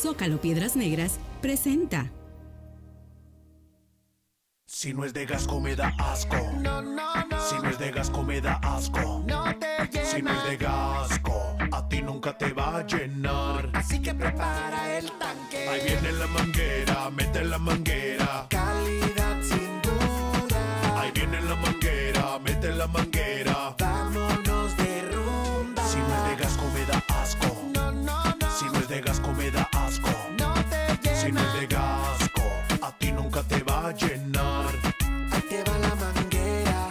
Zócalo Piedras Negras presenta. Si no es de Gasco me da asco. No, no, no. Si no es de Gasco me da asco. No te llena. Si no es de Gasco, a ti nunca te va a llenar. Así que prepara el tanque. Ahí viene la manguera, mete la manguera. Calidad sin duda. Ahí viene la manguera, mete la manguera. Vámonos de rumba. Si no es de Gasco me da asco. No, no, no. Si no es de Gasco me da asco. No te llena. Si no es de Gasco, a ti nunca te va a llenar. Ahí te va la manguera.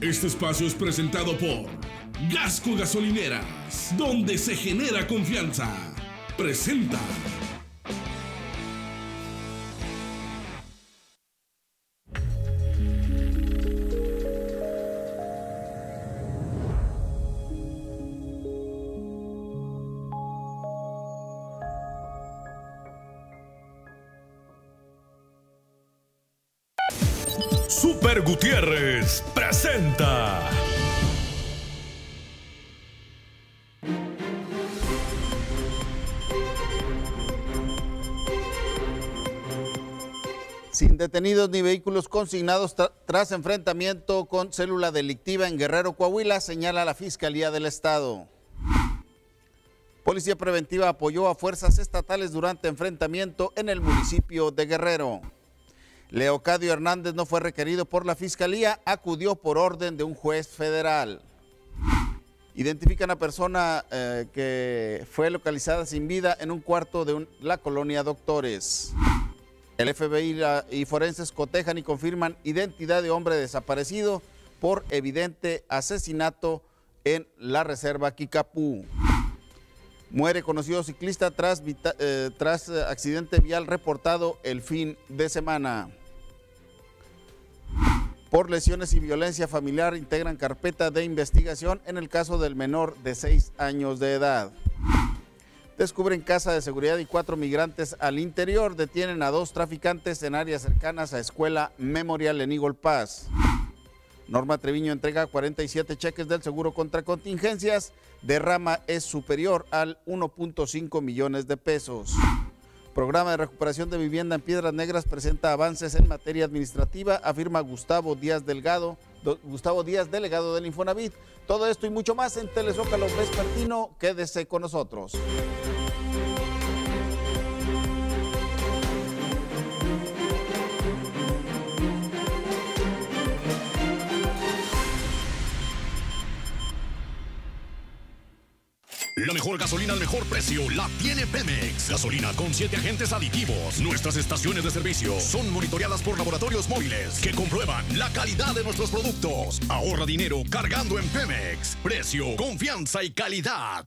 Este espacio es presentado por Gasco Gasolineras, donde se genera confianza. Presenta. Detenidos ni vehículos consignados tra- tras enfrentamiento con célula delictiva en Guerrero, Coahuila, señala la Fiscalía del Estado. Policía Preventiva apoyó a fuerzas estatales durante enfrentamiento en el municipio de Guerrero. Leocadio Hernández no fue requerido por la Fiscalía, acudió por orden de un juez federal. Identifican a persona eh, que fue localizada sin vida en un cuarto de la colonia Doctores. El FBI y forenses cotejan y confirman identidad de hombre desaparecido por evidente asesinato en la reserva Kikapú. Muere conocido ciclista tras, eh, tras accidente vial reportado el fin de semana. Por lesiones y violencia familiar integran carpeta de investigación en el caso del menor de 6 años de edad. Descubren casa de seguridad y cuatro migrantes al interior. Detienen a dos traficantes en áreas cercanas a Escuela Memorial en Eagle Pass. Norma Treviño entrega 47 cheques del seguro contra contingencias. Derrama es superior al 1.5 millones de pesos. Programa de recuperación de vivienda en Piedras Negras presenta avances en materia administrativa, afirma Gustavo Díaz Delgado, do- Gustavo Díaz, delegado del Infonavit. Todo esto y mucho más en Telezócalo Vespertino. Quédese con nosotros. La mejor gasolina al mejor precio la tiene Pemex. Gasolina con siete agentes aditivos. Nuestras estaciones de servicio son monitoreadas por laboratorios móviles que comprueban la calidad de nuestros productos. Ahorra dinero cargando en Pemex. Precio, confianza y calidad.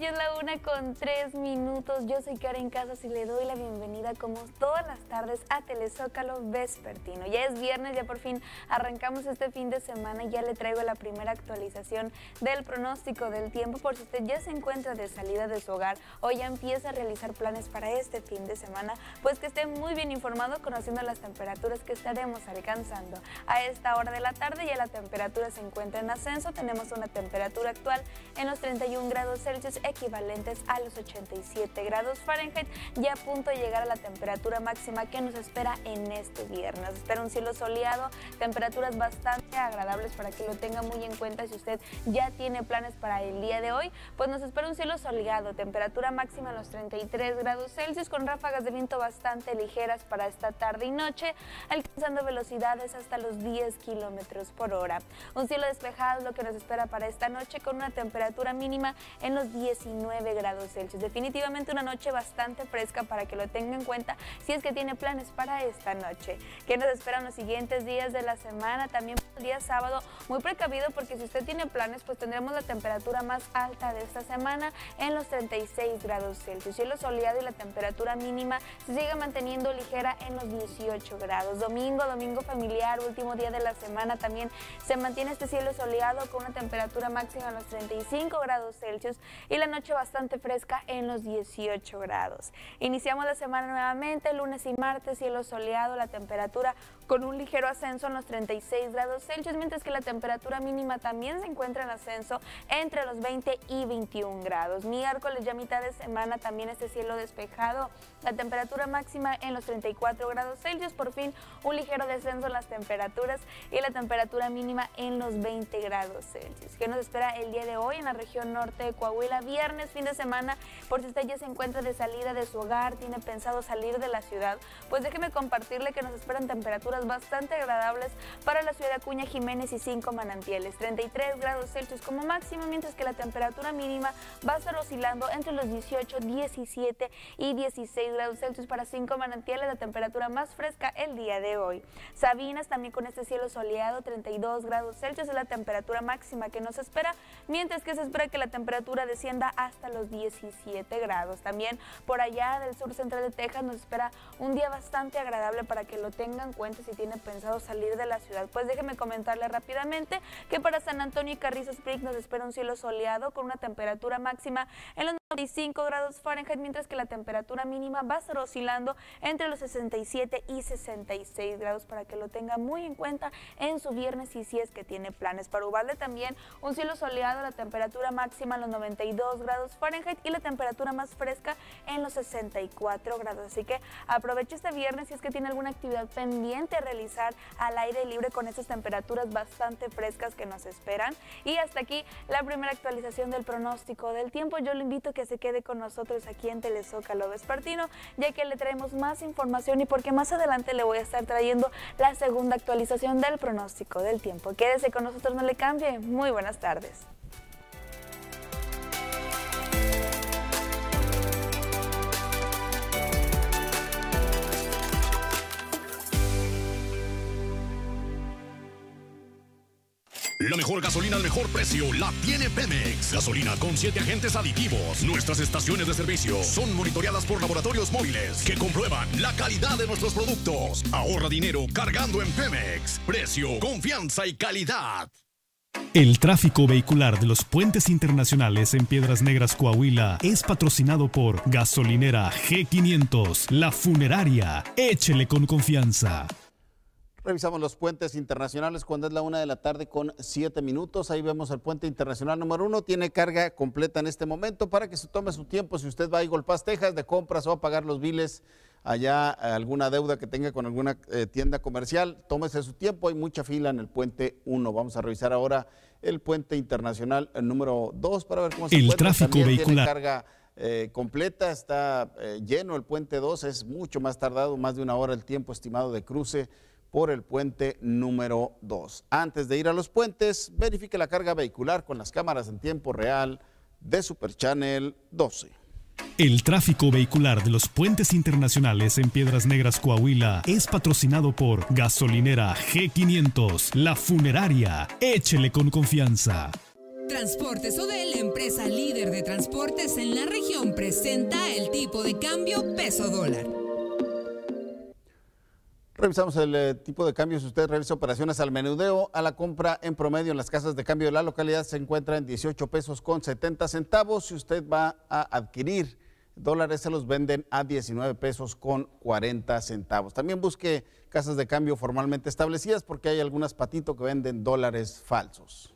Ya es la una con tres minutos. Yo soy Karen Casas y le doy la bienvenida como todas las tardes a Telezócalo Vespertino. Ya es viernes, ya por fin arrancamos este fin de semana y ya le traigo la primera actualización del pronóstico del tiempo por si usted ya se encuentra de salida de su hogar o ya empieza a realizar planes para este fin de semana, pues que esté muy bien informado conociendo las temperaturas que estaremos alcanzando. A esta hora de la tarde ya la temperatura se encuentra en ascenso, tenemos una temperatura actual en los 31 grados Celsius equivalentes a los 87 grados Fahrenheit ya a punto de llegar a la temperatura máxima que nos espera en este viernes. Espera un cielo soleado, temperaturas bastante agradables para que lo tenga muy en cuenta si usted ya tiene planes para el día de hoy, pues nos espera un cielo soleado, temperatura máxima en los 33 grados Celsius con ráfagas de viento bastante ligeras para esta tarde y noche, alcanzando velocidades hasta los 10 kilómetros por hora. Un cielo despejado es lo que nos espera para esta noche con una temperatura mínima en los 19 grados Celsius. Definitivamente una noche bastante fresca para que lo tenga en cuenta si es que tiene planes para esta noche. ¿Qué nos esperan los siguientes días de la semana? También el día sábado, muy precavido porque si usted tiene planes, pues tendremos la temperatura más alta de esta semana en los 36 grados Celsius. Cielo soleado y la temperatura mínima se sigue manteniendo ligera en los 18 grados. Domingo, domingo familiar, último día de la semana, también se mantiene este cielo soleado con una temperatura máxima en los 35 grados Celsius la noche bastante fresca en los 18 grados. Iniciamos la semana nuevamente, lunes y martes, cielo soleado, la temperatura con un ligero ascenso en los 36 grados Celsius, mientras que la temperatura mínima también se encuentra en ascenso entre los 20 y 21 grados. Miércoles ya mitad de semana también este cielo despejado, la temperatura máxima en los 34 grados Celsius, por fin un ligero descenso en las temperaturas y la temperatura mínima en los 20 grados Celsius. ¿Qué nos espera el día de hoy en la región norte de Coahuila? Viernes, fin de semana, por si usted ya se encuentra de salida de su hogar, tiene pensado salir de la ciudad, pues déjeme compartirle que nos esperan temperaturas bastante agradables para la ciudad de Acuña, Jiménez y cinco manantiales. 33 grados Celsius como máximo, mientras que la temperatura mínima va a estar oscilando entre los 18, 17 y 16 grados Celsius para cinco manantiales, la temperatura más fresca el día de hoy. Sabinas también con este cielo soleado, 32 grados Celsius es la temperatura máxima que nos espera, mientras que se espera que la temperatura descienda hasta los 17 grados. También por allá del sur central de Texas nos espera un día bastante agradable para que lo tengan en cuenta si tiene pensado salir de la ciudad. Pues déjeme comentarle rápidamente que para San Antonio y Carrizo Springs nos espera un cielo soleado con una temperatura máxima en los 95 grados Fahrenheit, mientras que la temperatura mínima va a estar oscilando entre los 67 y 66 grados para que lo tenga muy en cuenta en su viernes y si es que tiene planes. Para Ubalde también un cielo soleado, la temperatura máxima en los 92 grados Fahrenheit y la temperatura más fresca en los 64 grados. Así que aproveche este viernes si es que tiene alguna actividad pendiente a realizar al aire libre con esas temperaturas bastante frescas que nos esperan. Y hasta aquí la primera actualización del pronóstico del tiempo. Yo le invito a que se quede con nosotros aquí en Telezócalo Vespertino, ya que le traemos más información y porque más adelante le voy a estar trayendo la segunda actualización del pronóstico del tiempo. Quédese con nosotros, no le cambie. Muy buenas tardes. La mejor gasolina al mejor precio la tiene Pemex. Gasolina con siete agentes aditivos. Nuestras estaciones de servicio son monitoreadas por laboratorios móviles que comprueban la calidad de nuestros productos. Ahorra dinero cargando en Pemex. Precio, confianza y calidad. El tráfico vehicular de los puentes internacionales en Piedras Negras, Coahuila, es patrocinado por Gasolinera G500, La Funeraria. Échele con confianza. Revisamos los puentes internacionales cuando es la una de la tarde con siete minutos. Ahí vemos el puente internacional número uno. Tiene carga completa en este momento para que se tome su tiempo. Si usted va a Golpaz, Texas, de compras o a pagar los biles allá, alguna deuda que tenga con alguna eh, tienda comercial, tómese su tiempo. Hay mucha fila en el puente uno. Vamos a revisar ahora el puente internacional el número dos para ver cómo se El encuentra. tráfico También vehicular. Tiene carga eh, completa, está eh, lleno el puente 2, es mucho más tardado, más de una hora el tiempo estimado de cruce por el puente número 2. Antes de ir a los puentes, verifique la carga vehicular con las cámaras en tiempo real de Super Channel 12. El tráfico vehicular de los puentes internacionales en Piedras Negras, Coahuila, es patrocinado por Gasolinera G500, La Funeraria. Échele con confianza. Transportes Odel, empresa líder de transportes en la región, presenta el tipo de cambio peso dólar. Revisamos el eh, tipo de cambio. Si usted realiza operaciones al menudeo, a la compra en promedio en las casas de cambio de la localidad se encuentra en 18 pesos con 70 centavos. Si usted va a adquirir dólares, se los venden a 19 pesos con 40 centavos. También busque casas de cambio formalmente establecidas porque hay algunas patito que venden dólares falsos.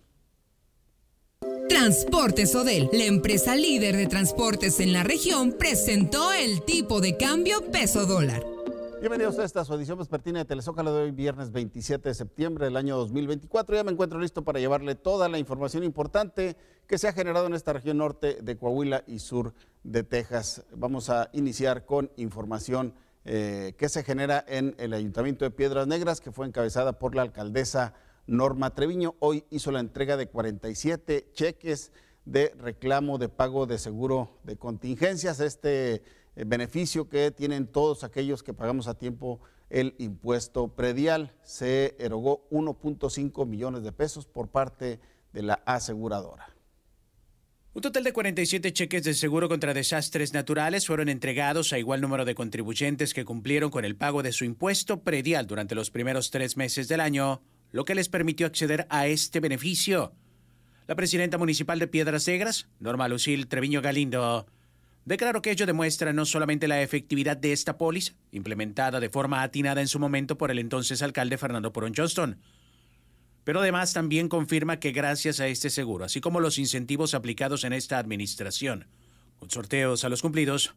Transportes Odel, la empresa líder de transportes en la región, presentó el tipo de cambio peso dólar. Bienvenidos a esta su edición vespertina de Telezócalo de hoy, viernes 27 de septiembre del año 2024. Ya me encuentro listo para llevarle toda la información importante que se ha generado en esta región norte de Coahuila y sur de Texas. Vamos a iniciar con información eh, que se genera en el Ayuntamiento de Piedras Negras, que fue encabezada por la alcaldesa Norma Treviño. Hoy hizo la entrega de 47 cheques de reclamo de pago de seguro de contingencias. Este eh, beneficio que tienen todos aquellos que pagamos a tiempo el impuesto predial. Se erogó 1.5 millones de pesos por parte de la aseguradora. Un total de 47 cheques de seguro contra desastres naturales fueron entregados a igual número de contribuyentes que cumplieron con el pago de su impuesto predial durante los primeros tres meses del año, lo que les permitió acceder a este beneficio. La presidenta municipal de Piedras Negras, Norma Lucil Treviño Galindo, declaró que ello demuestra no solamente la efectividad de esta póliza, implementada de forma atinada en su momento por el entonces alcalde Fernando Porón Johnston, pero además también confirma que gracias a este seguro, así como los incentivos aplicados en esta administración, con sorteos a los cumplidos,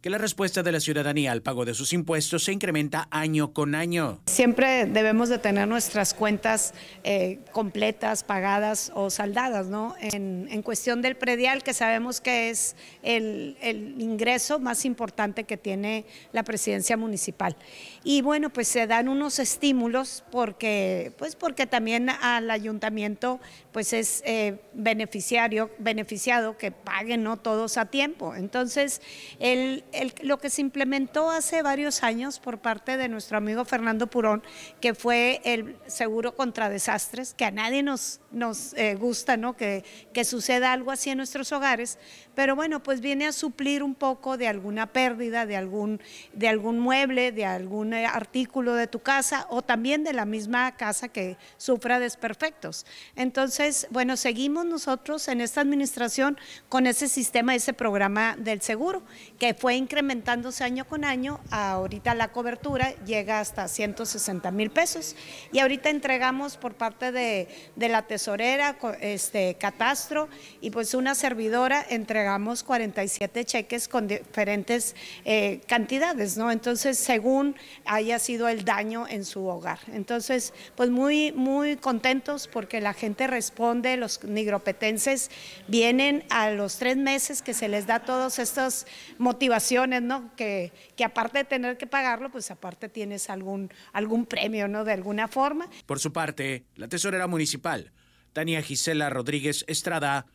que la respuesta de la ciudadanía al pago de sus impuestos se incrementa año con año. Siempre debemos de tener nuestras cuentas eh, completas, pagadas o saldadas, ¿no? En, cuestión del predial, que sabemos que es el, el, ingreso más importante que tiene la presidencia municipal. Y bueno, pues se dan unos estímulos porque, pues porque también al ayuntamiento pues es eh, beneficiario, beneficiado que paguen ¿no? todos a tiempo. Entonces, el, el, lo que se implementó hace varios años por parte de nuestro amigo Fernando Purón, que fue el seguro contra desastres, que a nadie nos, nos eh, gusta ¿no? que, que suceda algo así en nuestros hogares, pero bueno, pues viene a suplir un poco de alguna pérdida, de algún, de algún mueble, de algún eh, artículo de tu casa o también de la misma casa que sufra desperfectos. Entonces, bueno, seguimos nosotros en esta administración con ese sistema, ese programa del seguro, que fue incrementándose año con año. Ahorita la cobertura llega hasta 160 mil pesos y ahorita entregamos por parte de, de la tesorera, este catastro y pues una servidora, entregamos 47 cheques con diferentes eh, cantidades, ¿no? Entonces, según haya sido el daño en su hogar. Entonces, pues muy, muy contentos porque la gente responde responde, los nigropetenses vienen a los tres meses que se les da todas estas motivaciones, ¿no? Que, que aparte de tener que pagarlo, pues aparte tienes algún, algún premio, ¿no? De alguna forma. Por su parte, la tesorera municipal, Tania Gisela Rodríguez Estrada,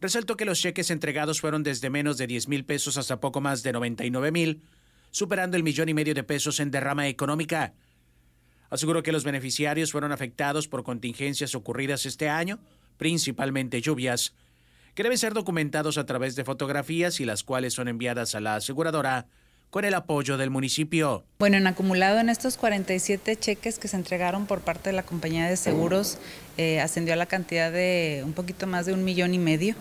resaltó que los cheques entregados fueron desde menos de 10 mil pesos hasta poco más de 99 mil, superando el millón y medio de pesos en derrama económica. Aseguró que los beneficiarios fueron afectados por contingencias ocurridas este año, principalmente lluvias, que deben ser documentados a través de fotografías y las cuales son enviadas a la aseguradora con el apoyo del municipio. Bueno, en acumulado en estos 47 cheques que se entregaron por parte de la compañía de seguros, eh, ascendió a la cantidad de un poquito más de un millón y medio.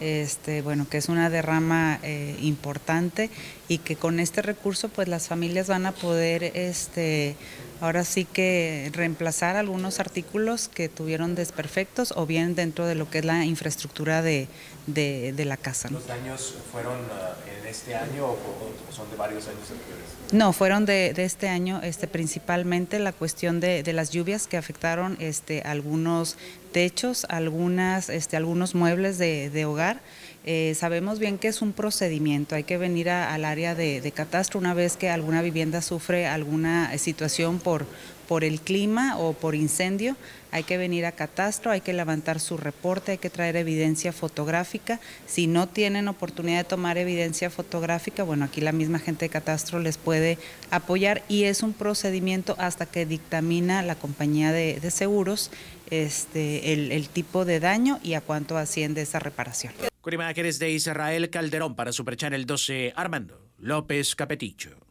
Este, bueno, que es una derrama eh, importante y que con este recurso pues las familias van a poder este, ahora sí que reemplazar algunos artículos que tuvieron desperfectos o bien dentro de lo que es la infraestructura de, de, de la casa. ¿Los daños fueron uh, en este año o, o, son de varios años anteriores? No, fueron de, de este año, este, principalmente la cuestión de, de, las lluvias que afectaron este, algunos techos, algunas, este, algunos muebles de, de hogar. Eh, sabemos bien que es un procedimiento, hay que venir a, al área de, de, catastro una vez que alguna vivienda sufre alguna situación por, por el clima o por incendio, hay que venir a catastro, hay que levantar su reporte, hay que traer evidencia fotográfica. Si no tienen oportunidad de tomar evidencia fotográfica, bueno, aquí la misma gente de catastro les puede apoyar y es un procedimiento hasta que dictamina la compañía de, seguros este, el, tipo de daño y a cuánto asciende esa reparación. Con imágenes de Israel Calderón para Super Channel 12, Armando López Capeticho.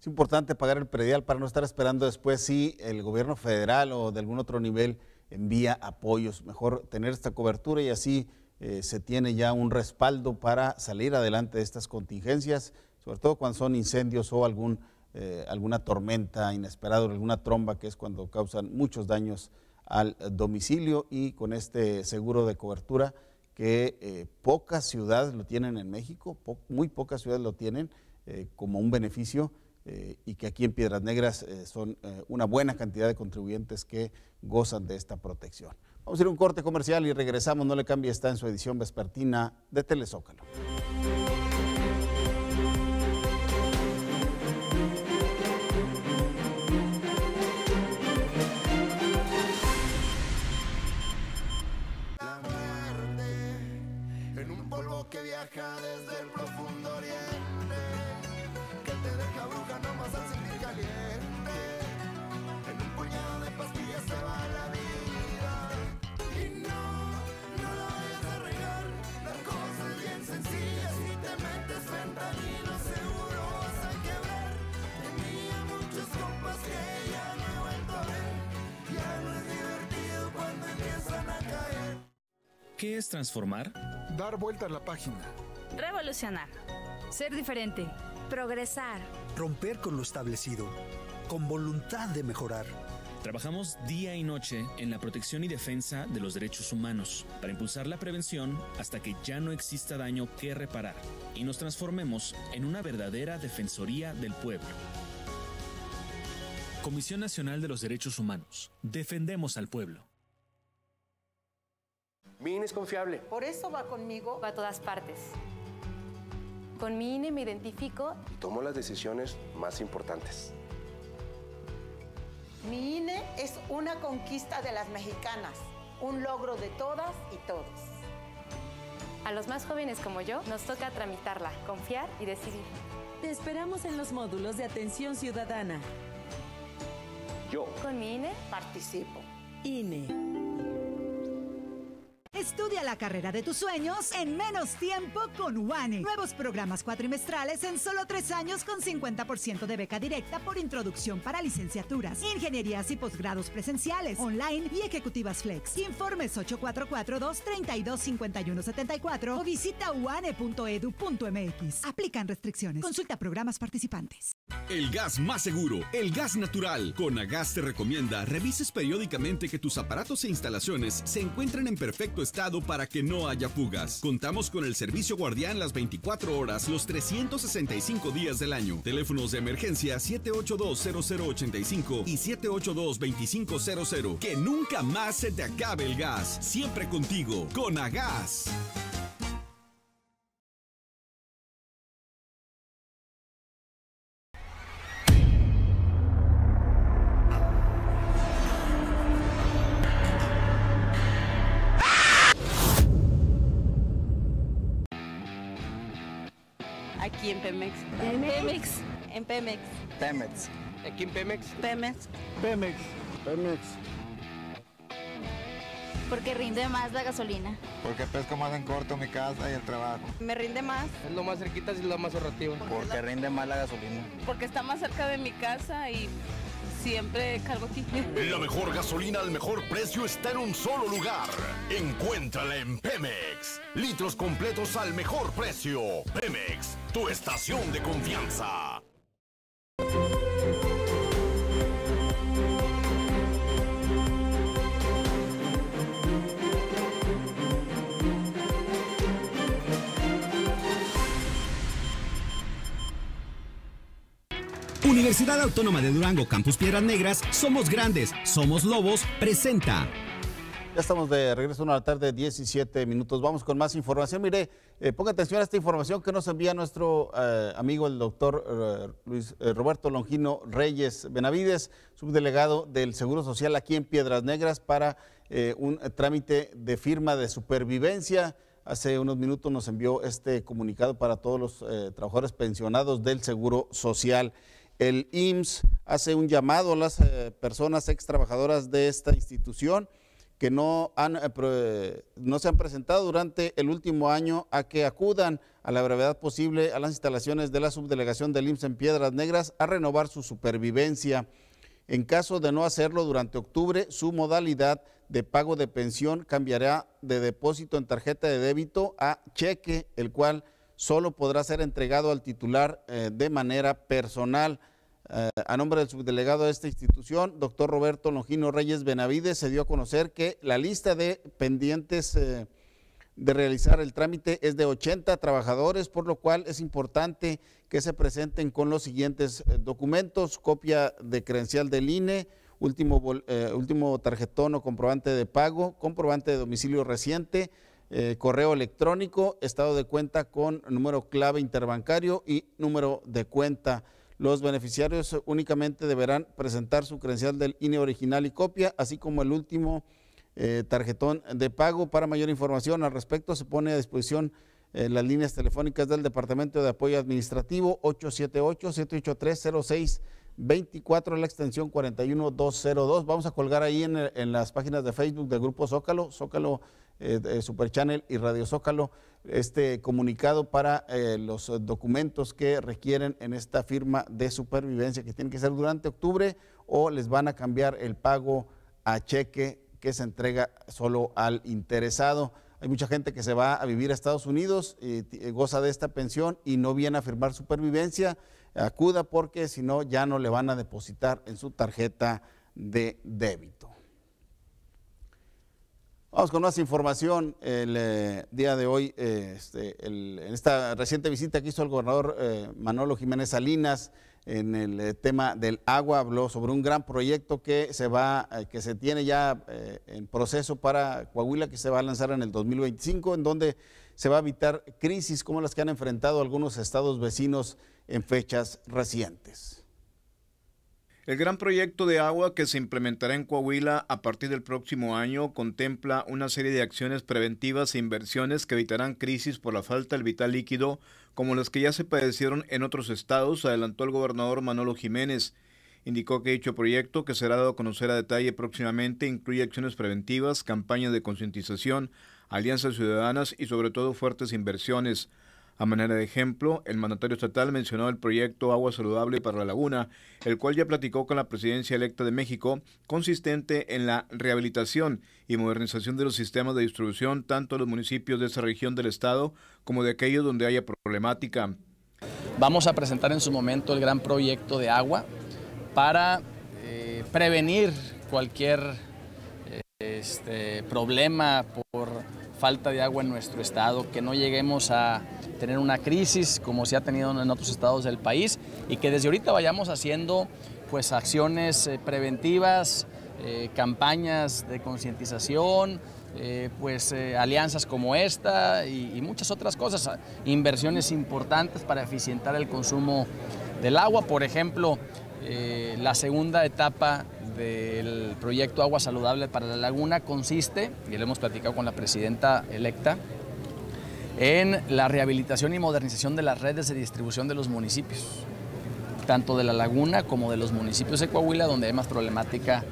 Es importante pagar el predial para no estar esperando después si el gobierno federal o de algún otro nivel envía apoyos. Mejor tener esta cobertura y así eh, se tiene ya un respaldo para salir adelante de estas contingencias, sobre todo cuando son incendios o algún, eh, alguna tormenta inesperada o alguna tromba, que es cuando causan muchos daños al domicilio y con este seguro de cobertura que eh, pocas ciudades lo tienen en México, muy pocas ciudades lo tienen eh, como un beneficio eh, y que aquí en Piedras Negras eh, son una buena cantidad de contribuyentes que gozan de esta protección. Vamos a ir a un corte comercial y regresamos, no le cambie, está en su edición vespertina de Telezócalo. que viaja desde el profundo ¿Qué es transformar? Dar vuelta a la página. Revolucionar. Ser diferente. Progresar. Romper con lo establecido. Con voluntad de mejorar. Trabajamos día y noche en la protección y defensa de los derechos humanos para impulsar la prevención hasta que ya no exista daño que reparar y nos transformemos en una verdadera defensoría del pueblo. Comisión Nacional de los Derechos Humanos. Defendemos al pueblo. Mi INE es confiable. Por eso va conmigo. Va a todas partes. Con mi INE me identifico. Y tomo las decisiones más importantes. Mi INE es una conquista de las mexicanas, un logro de todas y todos. A los más jóvenes como yo nos toca tramitarla, confiar y decidir. Te esperamos en los módulos de atención ciudadana. Yo. Con mi INE participo. INE. Estudia la carrera de tus sueños en menos tiempo con UANE. Nuevos programas cuatrimestrales en solo tres años con 50% de beca directa por introducción para licenciaturas, ingenierías y posgrados presenciales, online y ejecutivas flex. Informes 844-232-5174 o visita uane.edu.mx. Aplican restricciones. Consulta programas participantes. El gas más seguro, el gas natural. Conagas te recomienda revises periódicamente que tus aparatos e instalaciones se encuentren en perfecto estado para que no haya fugas. Contamos con el servicio guardián las 24 horas, los 365 días del año. Teléfonos de emergencia 782-0085 y 782-2500. Que nunca más se te acabe el gas. Siempre contigo, Conagas. Aquí Pemex. En Pemex. En Pemex. Pemex. Aquí en Pemex. Pemex. Pemex. Pemex. Porque rinde más la gasolina. Porque pesco más en corto mi casa y el trabajo. Me rinde más. Es lo más cerquita y es lo más ahorrativo. Porque rinde más la gasolina. Porque está más cerca de mi casa y siempre cargo aquí. La mejor gasolina al mejor precio está en un solo lugar. Encuéntrala en Pemex. Litros completos al mejor precio. Pemex, tu estación de confianza. Universidad Autónoma de Durango, Campus Piedras Negras, Somos Grandes, Somos Lobos, presenta. Ya estamos de regreso a la tarde, 17 minutos. Vamos con más información. Mire, eh, ponga atención a esta información que nos envía nuestro eh, amigo el doctor eh, Luis Roberto Longino Reyes Benavides, subdelegado del Seguro Social aquí en Piedras Negras para un trámite de firma de supervivencia. Hace unos minutos nos envió este comunicado para todos los trabajadores pensionados del Seguro Social. El IMSS hace un llamado a las personas ex trabajadoras de esta institución que no, han, no se han presentado durante el último año a que acudan a la brevedad posible a las instalaciones de la subdelegación del IMSS en Piedras Negras a renovar su supervivencia. En caso de no hacerlo durante octubre, su modalidad de pago de pensión cambiará de depósito en tarjeta de débito a cheque, el cual solo podrá ser entregado al titular eh, de manera personal. Uh, a nombre del subdelegado de esta institución, doctor Roberto Longino Reyes Benavides, se dio a conocer que la lista de pendientes eh, de realizar el trámite es de 80 trabajadores, por lo cual es importante que se presenten con los siguientes eh, documentos, copia de credencial del INE, último, eh, último tarjetón o comprobante de pago, comprobante de domicilio reciente, correo electrónico, estado de cuenta con número clave interbancario y número de cuenta. Los beneficiarios únicamente deberán presentar su credencial del INE original y copia, así como el último eh, tarjetón de pago. Para mayor información al respecto, se pone a disposición eh, las líneas telefónicas del Departamento de Apoyo Administrativo 878-783-0624, la extensión 41202. Vamos a colgar ahí en, las páginas de Facebook del Grupo Zócalo, Zócalo eh, Super Channel y Radio Zócalo este comunicado para eh, los documentos que requieren en esta firma de supervivencia que tiene que ser durante octubre o les van a cambiar el pago a cheque que se entrega solo al interesado. Hay mucha gente que se va a vivir a Estados Unidos y goza de esta pensión y no viene a firmar supervivencia. Acuda porque si no ya no le van a depositar en su tarjeta de débito. Vamos con más información. El eh, día de hoy, eh, este, en esta reciente visita que hizo el gobernador eh, Manolo Jiménez Salinas en el tema del agua, habló sobre un gran proyecto que se va, que se tiene ya en proceso para Coahuila, que se va a lanzar en el 2025, en donde se va a evitar crisis como las que han enfrentado algunos estados vecinos en fechas recientes. El gran proyecto de agua que se implementará en Coahuila a partir del próximo año contempla una serie de acciones preventivas e inversiones que evitarán crisis por la falta del vital líquido como las que ya se padecieron en otros estados, adelantó el gobernador Manolo Jiménez. Indicó que dicho proyecto, que será dado a conocer a detalle próximamente, incluye acciones preventivas, campañas de concientización, alianzas ciudadanas y sobre todo fuertes inversiones. A manera de ejemplo, el mandatario estatal mencionó el proyecto Agua Saludable para la Laguna, el cual ya platicó con la presidencia electa de México, consistente en la rehabilitación y modernización de los sistemas de distribución tanto de los municipios de esa región del estado como de aquellos donde haya problemática. Vamos a presentar en su momento el gran proyecto de agua para eh, prevenir cualquier este, problema por falta de agua en nuestro estado, que no lleguemos a tener una crisis como se ha tenido en otros estados del país y que desde ahorita vayamos haciendo pues acciones eh, preventivas, eh, campañas de concientización, eh, pues alianzas como esta y, y, muchas otras cosas, inversiones importantes para eficientar el consumo del agua, por ejemplo, la segunda etapa del proyecto Agua Saludable para la Laguna consiste, y lo hemos platicado con la presidenta electa, en la rehabilitación y modernización de las redes de distribución de los municipios, tanto de la laguna como de los municipios de Coahuila, donde hay más problemática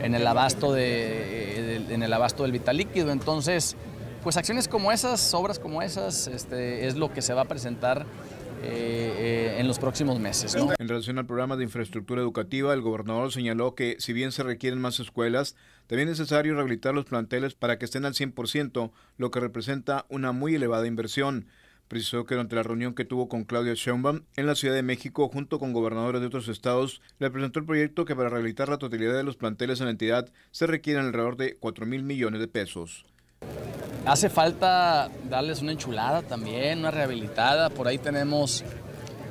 en el abasto, de, en el abasto del vital líquido. Entonces, pues acciones como esas, obras como esas, este, es lo que se va a presentar eh, en los próximos meses. En relación al programa de infraestructura educativa, el gobernador señaló que si bien se requieren más escuelas, también es necesario rehabilitar los planteles para que estén al 100%, lo que representa una muy elevada inversión. Precisó que durante la reunión que tuvo con Claudia Sheinbaum en la Ciudad de México, junto con gobernadores de otros estados, le presentó el proyecto que para rehabilitar la totalidad de los planteles en la entidad se requieren alrededor de 4 mil millones de pesos. Hace falta darles una enchulada también, una rehabilitada. Por ahí tenemos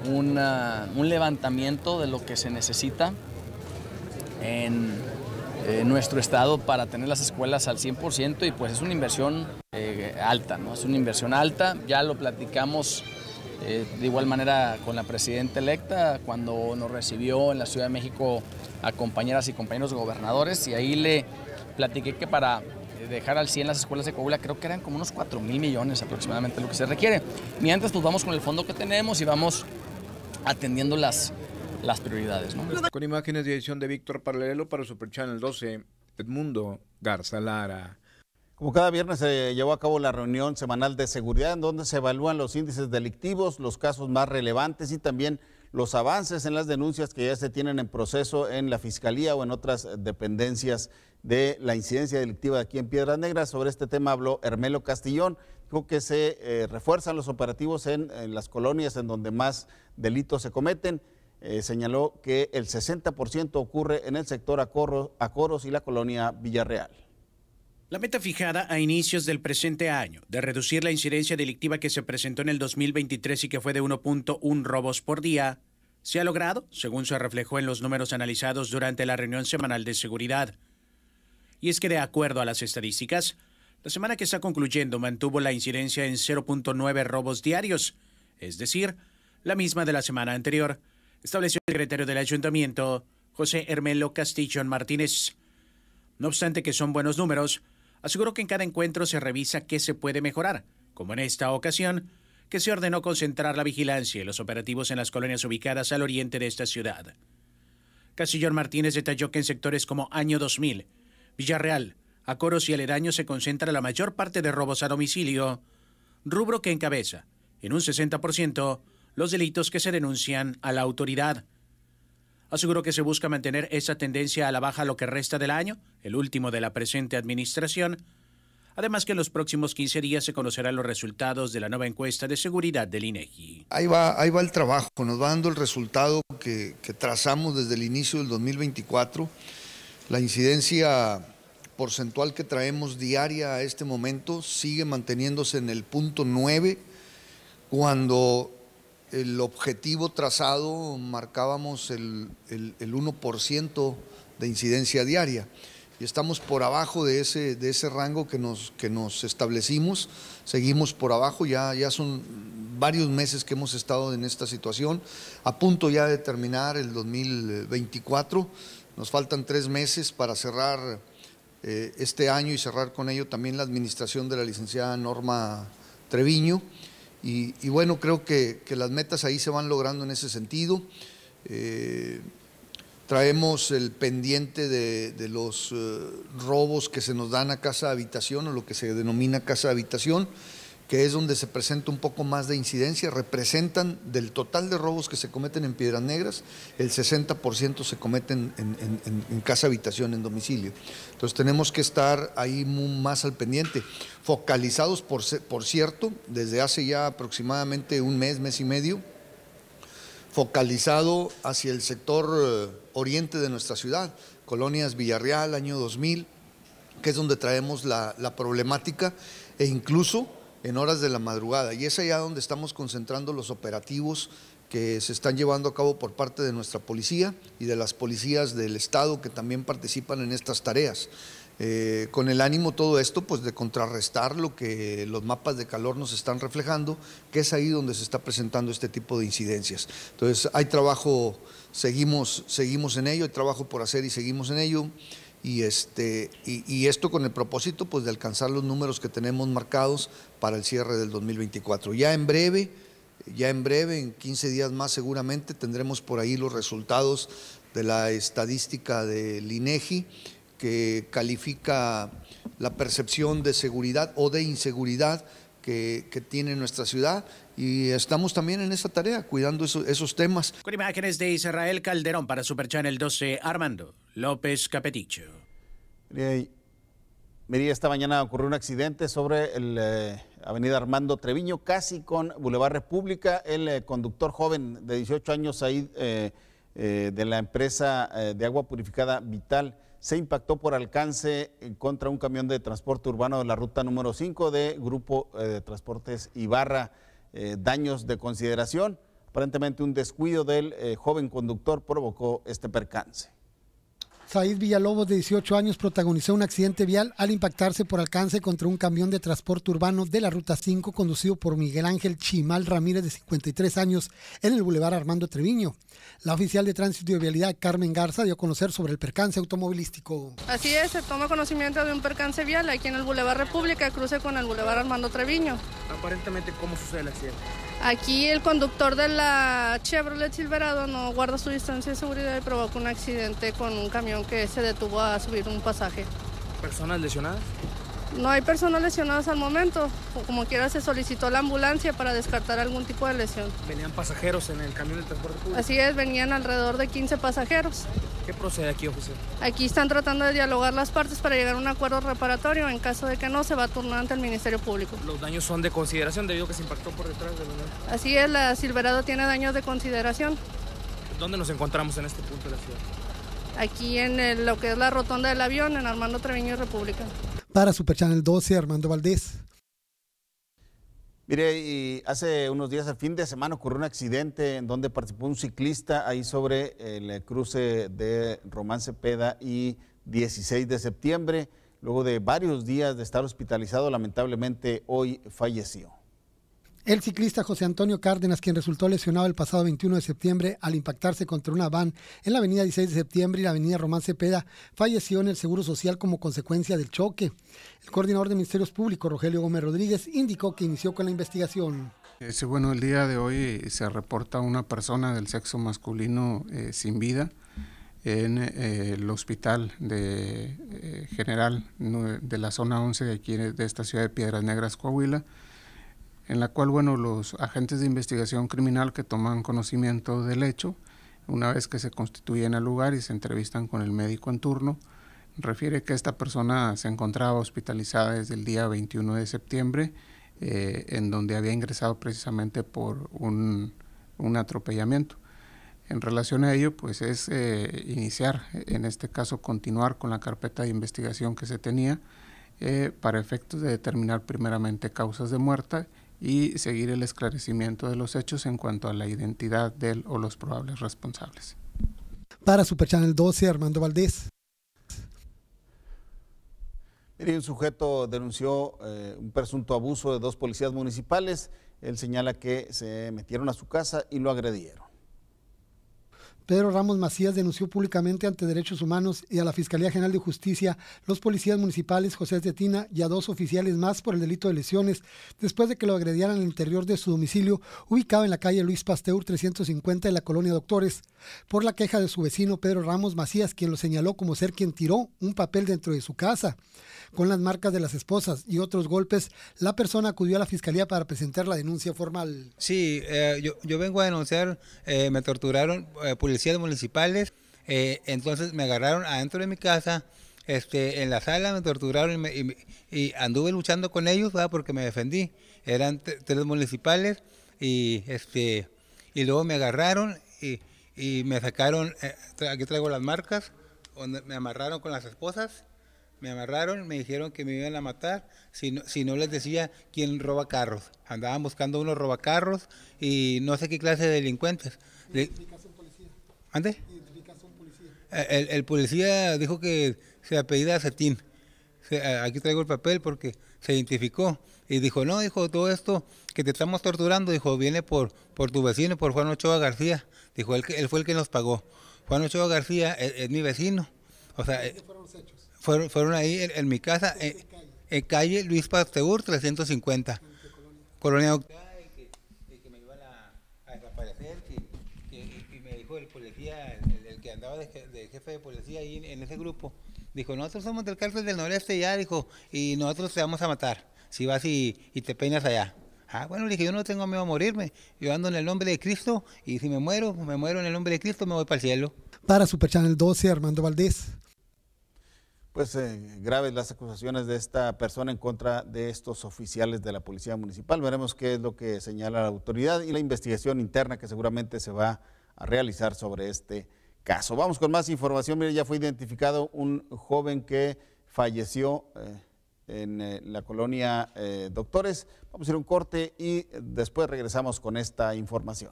un levantamiento de lo que se necesita en, nuestro estado para tener las escuelas al 100% y pues es una inversión eh, alta, ¿no? Es una inversión alta, ya lo platicamos eh, de igual manera con la presidenta electa cuando nos recibió en la Ciudad de México a compañeras y compañeros gobernadores y ahí le platiqué que para dejar al 100 las escuelas de Coahuila, creo que eran como unos 4 mil millones aproximadamente lo que se requiere. Mientras, pues vamos con el fondo que tenemos y vamos atendiendo las, las prioridades. Con imágenes de edición de Víctor Paralelo para Super Channel 12, Edmundo Garza Lara. Como cada viernes se llevó a cabo la reunión semanal de seguridad en donde se evalúan los índices delictivos, los casos más relevantes y también los avances en las denuncias que ya se tienen en proceso en la Fiscalía o en otras dependencias de la incidencia delictiva aquí en Piedras Negras. Sobre este tema habló Hermelo Castillón. Dijo que se eh, refuerzan los operativos en, las colonias en donde más delitos se cometen. Eh, señaló que el 60% ocurre en el sector Acoros y la colonia Villarreal. La meta fijada a inicios del presente año de reducir la incidencia delictiva que se presentó en el 2023 y que fue de 1.1 robos por día, se ha logrado, según se reflejó en los números analizados durante la reunión semanal de seguridad. Y es que de acuerdo a las estadísticas, la semana que está concluyendo mantuvo la incidencia en 0.9 robos diarios, es decir, la misma de la semana anterior, estableció el secretario del ayuntamiento, José Hermelo Castillón Martínez. No obstante que son buenos números, aseguró que en cada encuentro se revisa qué se puede mejorar, como en esta ocasión, que se ordenó concentrar la vigilancia y los operativos en las colonias ubicadas al oriente de esta ciudad. Casillón Martínez detalló que en sectores como Año 2000, Villarreal, Acoros y aledaños se concentra la mayor parte de robos a domicilio, rubro que encabeza, en un 60%, los delitos que se denuncian a la autoridad. Aseguró que se busca mantener esa tendencia a la baja lo que resta del año, el último de la presente administración, Además que en los próximos 15 días se conocerán los resultados de la nueva encuesta de seguridad del INEGI. Ahí va, ahí va el trabajo, nos va dando el resultado que trazamos desde el inicio del 2024. La incidencia porcentual que traemos diaria a este momento sigue manteniéndose en el punto 9, cuando el objetivo trazado marcábamos el, el, el 1% de incidencia diaria. Y estamos por abajo de ese, de ese rango que nos, que nos establecimos, seguimos por abajo, ya, ya son varios meses que hemos estado en esta situación, a punto ya de terminar el 2024, nos faltan tres meses para cerrar eh, este año y cerrar con ello también la administración de la licenciada Norma Treviño. Y, bueno, creo que, las metas ahí se van logrando en ese sentido. Eh, traemos el pendiente de, los eh, robos que se nos dan a casa habitación o lo que se denomina casa habitación que es donde se presenta un poco más de incidencia, representan del total de robos que se cometen en Piedras Negras, el 60% se cometen en, casa habitación, en domicilio. Entonces tenemos que estar ahí más al pendiente, focalizados, por, por cierto, desde hace ya aproximadamente un mes, mes y medio, focalizado hacia el sector eh, oriente de nuestra ciudad, colonias Villarreal, año 2000, que es donde traemos la problemática e incluso en horas de la madrugada. Y es allá donde estamos concentrando los operativos que se están llevando a cabo por parte de nuestra policía y de las policías del Estado que también participan en estas tareas. Eh, con el ánimo todo esto pues de contrarrestar lo que los mapas de calor nos están reflejando, que es ahí donde se está presentando este tipo de incidencias. Entonces hay trabajo, seguimos, seguimos en ello, hay trabajo por hacer y seguimos en ello y, este, y, y, esto con el propósito pues, de alcanzar los números que tenemos marcados para el cierre del 2024. Ya en breve, ya en breve, en 15 días más seguramente, tendremos por ahí los resultados de la estadística del INEGI que califica la percepción de seguridad o de inseguridad que, que, tiene nuestra ciudad y estamos también en esa tarea, cuidando eso, esos temas. Con imágenes de Israel Calderón para Super Channel 12, Armando López Capeticho. Mira, esta mañana ocurrió un accidente sobre el eh, Avenida Armando Treviño, casi con Boulevard República. El eh, conductor joven de 18 años ahí eh, de la empresa de agua purificada Vital se impactó por alcance contra un camión de transporte urbano de la ruta número 5 de Grupo de Transportes Ibarra. daños de consideración. Aparentemente un descuido del joven conductor provocó este percance. Said Villalobos, de 18 años, protagonizó un accidente vial al impactarse por alcance contra un camión de transporte urbano de la Ruta 5 conducido por Miguel Ángel Chimal Ramírez, de 53 años, en el Boulevard Armando Treviño. La oficial de tránsito y vialidad, Carmen Garza, dio a conocer sobre el percance automovilístico. Así es, se toma conocimiento de un percance vial aquí en el Boulevard República, cruce con el Boulevard Armando Treviño. Aparentemente, ¿cómo sucede el accidente? Aquí el conductor de la Chevrolet Silverado no guarda su distancia de seguridad y provoca un accidente con un camión que se detuvo a subir un pasaje. ¿Personas lesionadas? No hay personas lesionadas al momento. Como quiera se solicitó la ambulancia para descartar algún tipo de lesión. ¿Venían pasajeros en el camión de transporte público? Así es, venían alrededor de 15 pasajeros. ¿Qué procede aquí, oficial? Aquí están tratando de dialogar las partes para llegar a un acuerdo reparatorio. En caso de que no, se va a turnar ante el Ministerio Público. Los daños son de consideración debido a que se impactó por detrás del Así es, la Silverado tiene daños de consideración. ¿Dónde nos encontramos en este punto de la ciudad? Aquí en el, lo que es la rotonda del avión, en Armando Treviño y República. Para Super Channel 12, Armando Valdés. Mire, hace unos días, el fin de semana, ocurrió un accidente en donde participó un ciclista ahí sobre el cruce de Román Cepeda y 16 de septiembre. Luego de varios días de estar hospitalizado, lamentablemente hoy falleció. El ciclista José Antonio Cárdenas, quien resultó lesionado el pasado 21 de septiembre al impactarse contra una van en la avenida 16 de septiembre y la avenida Román Cepeda, falleció en el Seguro Social como consecuencia del choque. El coordinador de Ministerios Públicos, Rogelio Gómez Rodríguez, indicó que inició con la investigación. Sí, bueno, el día de hoy se reporta una persona del sexo masculino eh, sin vida en eh, el hospital de, eh, general de la zona 11 de esta ciudad de Piedras Negras, Coahuila en la cual, bueno, los agentes de investigación criminal que toman conocimiento del hecho, una vez que se constituyen al lugar y se entrevistan con el médico en turno, refiere que esta persona se encontraba hospitalizada desde el día 21 de septiembre, eh, en donde había ingresado precisamente por un, un, atropellamiento. En relación a ello, pues es eh, iniciar, en este caso, continuar con la carpeta de investigación que se tenía eh, para efectos de determinar primeramente causas de muerte y seguir el esclarecimiento de los hechos en cuanto a la identidad del o los probables responsables. Para Super Channel 12, Armando Valdés. Mire, un sujeto denunció eh, un presunto abuso de dos policías municipales. Él señala que se metieron a su casa y lo agredieron. Pedro Ramos Macías denunció públicamente ante Derechos Humanos y a la Fiscalía General de Justicia los policías municipales José Cetina y a dos oficiales más por el delito de lesiones después de que lo agredieran el interior de su domicilio ubicado en la calle Luis Pasteur 350 de la colonia Doctores por la queja de su vecino Pedro Ramos Macías quien lo señaló como ser quien tiró un papel dentro de su casa con las marcas de las esposas y otros golpes, la persona acudió a la fiscalía para presentar la denuncia formal. Sí, eh, yo, vengo a denunciar, eh, me torturaron eh, policías municipales, entonces me agarraron adentro de mi casa, este, en la sala me torturaron y, me, y, y anduve luchando con ellos, ¿verdad? porque me defendí. Eran tres municipales y este y luego me agarraron y, me sacaron, eh, aquí traigo las marcas, me amarraron con las esposas me amarraron, me dijeron que me iban a matar si no, si no les decía quién roba carros. Andaban buscando unos robacarros y no sé qué clase de delincuentes. ¿Identificación policía? ¿Ande? ¿Identificación policía? El, el, policía dijo que se apellida Cetín. Se, aquí traigo el papel porque se identificó. Y dijo, no, dijo, todo esto que te estamos torturando, dijo, viene por, por tu vecino, por Juan Ochoa García. Dijo, él, él fue el que nos pagó. Juan Ochoa García es, es mi vecino. O sea, fueron los hechos? Fueron, fueron ahí en, en mi casa, en, en, calle Luis Pasteur 350, Colonia Octava, y que, y que me iban a, a desaparecer, que, que, y me dijo el policía, el, el que andaba de, de, jefe de policía ahí en, en, ese grupo, dijo, nosotros somos del cárcel del noreste ya, dijo, y nosotros te vamos a matar, si vas y, y te peinas allá. Ah, bueno, le dije, yo no tengo miedo a morirme, yo ando en el nombre de Cristo, y si me muero, me muero en el nombre de Cristo, me voy para el cielo. Para Super Channel 12, Armando Valdés pues eh, graves las acusaciones de esta persona en contra de estos oficiales de la Policía Municipal. Veremos qué es lo que señala la autoridad y la investigación interna que seguramente se va a realizar sobre este caso. Vamos con más información. Mire, ya fue identificado un joven que falleció eh, en eh, la colonia Doctores. Vamos a ir a un corte y después regresamos con esta información.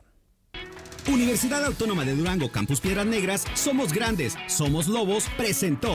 Universidad Autónoma de Durango, Campus Piedras Negras, Somos Grandes, Somos Lobos, presentó.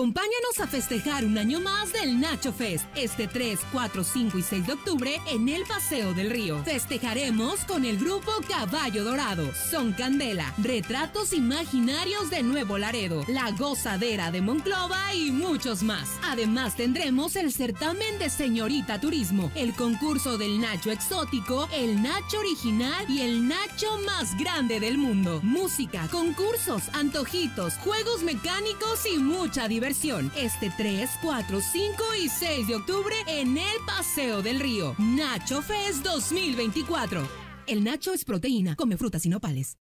Acompáñanos a festejar un año más del Nacho Fest, este 3, 4, 5 y 6 de octubre en el Paseo del Río. Festejaremos con el grupo Caballo Dorado, Son Candela, Retratos Imaginarios de Nuevo Laredo, La Gozadera de Monclova y muchos más. Además tendremos el certamen de Señorita Turismo, el concurso del Nacho Exótico, el Nacho Original y el Nacho más grande del mundo. Música, concursos, antojitos, juegos mecánicos y mucha diversión este 3, 4, 5 y 6 de octubre en el Paseo del Río. Nacho Fest 2024. El Nacho es proteína, come frutas y nopales.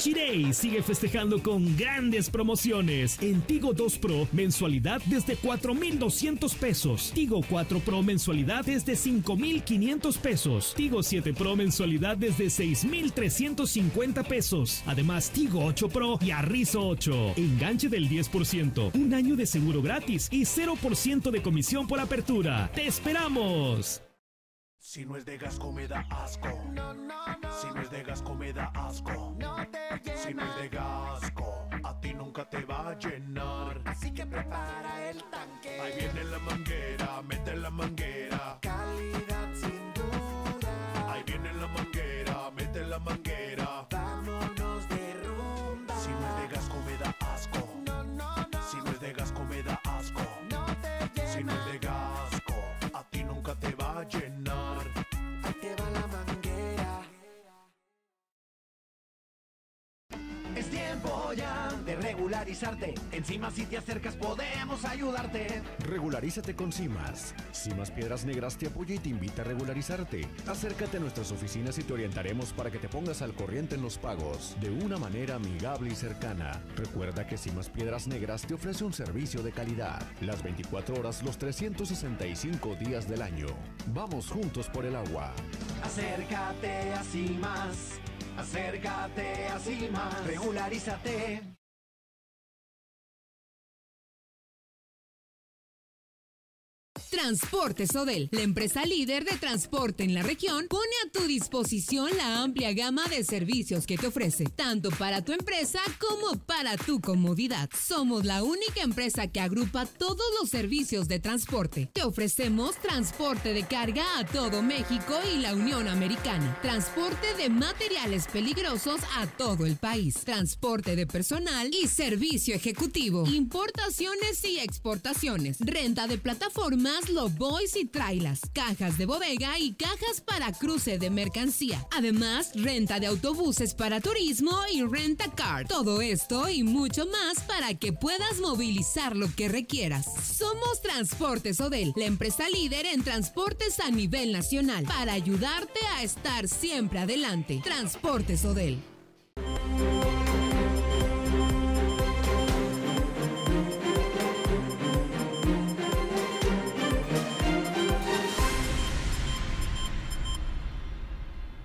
Chirey sigue festejando con grandes promociones. En Tigo 2 Pro, mensualidad desde 4,200 pesos. Tigo 4 Pro, mensualidad desde 5,500 pesos. Tigo 7 Pro, mensualidad desde 6,350 pesos. Además, Tigo 8 Pro y Arrizo 8. Enganche del 10%, un año de seguro gratis y 0% de comisión por apertura. ¡Te esperamos! Si no es de gasco me da asco. No, no, no. Si no es de gasco me da asco. No te llena. Si no es de gasco, a ti nunca te va a llenar. Así que prepara el tanque. Ahí viene la manguera, mete la manguera. De regularizarte. Encima si te acercas podemos ayudarte. Regularízate con CIMAS. CIMAS Piedras Negras te apoya y te invita a regularizarte. Acércate a nuestras oficinas y te orientaremos para que te pongas al corriente en los pagos de una manera amigable y cercana. Recuerda que CIMAS Piedras Negras te ofrece un servicio de calidad. Las 24 horas, los 365 días del año. Vamos juntos por el agua. Acércate a CIMAS. Acércate a CIMAS. Regularízate. Transporte Sodel, la empresa líder de transporte en la región, pone a tu disposición la amplia gama de servicios que te ofrece, tanto para tu empresa como para tu comodidad. Somos la única empresa que agrupa todos los servicios de transporte. Te ofrecemos transporte de carga a todo México y la Unión Americana, transporte de materiales peligrosos a todo el país, transporte de personal y servicio ejecutivo, importaciones y exportaciones, renta de plataformas los boys y trailas, cajas de bodega y cajas para cruce de mercancía. Además, renta de autobuses para turismo y renta car. Todo esto y mucho más para que puedas movilizar lo que requieras. Somos Transportes Odel, la empresa líder en transportes a nivel nacional, para ayudarte a estar siempre adelante. Transportes Odel.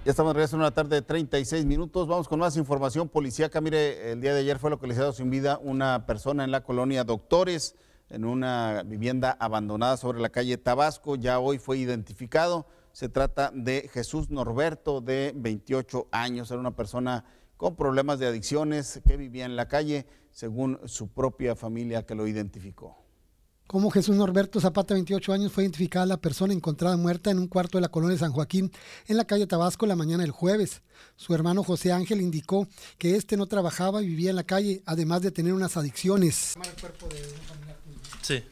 Ya estamos de regreso en una tarde de 36 minutos. Vamos con más información policíaca. Mire, el día de ayer fue localizado sin vida una persona en la colonia Doctores, en una vivienda abandonada sobre la calle Tabasco. Ya hoy fue identificado. Se trata de Jesús Norberto, de 28 años. Era una persona con problemas de adicciones que vivía en la calle, según su propia familia que lo identificó. Como Jesús Norberto Zapata, 28 años, fue identificada la persona encontrada muerta en un cuarto de la colonia de San Joaquín, en la calle Tabasco, la mañana del jueves. Su hermano José Ángel indicó que este no trabajaba y vivía en la calle, además de tener unas adicciones. Sí.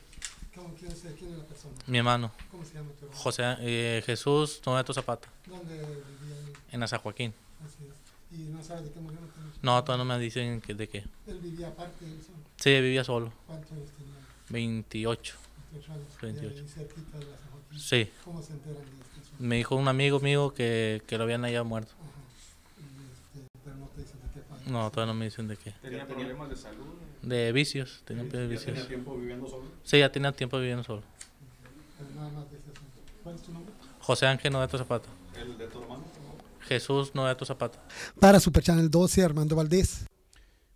¿Quién es, quién es la persona? Mi hermano. ¿Cómo se llama tu hermano? José eh, Jesús Norberto Zapata. ¿Dónde vivía él? En la San Joaquín. Así es. ¿Y no sabes de qué murió? No, todavía no me dicen que, de qué. ¿Él vivía aparte? ¿él solo? Sí, vivía solo. ¿Cuántos años tenía? 28. 28 años. 28. ¿Y ahí cerquita de la San Joaquín? Sí. ¿Cómo se enteran de este? Me dijo un amigo mío que, que lo habían hallado muerto. Y, este, pero no te dicen de qué padre. No, todavía no me dicen de qué. ¿Tenía problemas de salud? De vicios, tenía ¿Ya de vicios. tenía tiempo viviendo solo? Sí, ya tenía tiempo viviendo solo. Pero nada más de ese asunto. ¿Cuál es tu nombre? José Ángel Noveto Zapata. ¿El de tu hermano? Jesús Noveto Zapata. Para Super Channel 12, Armando Valdés.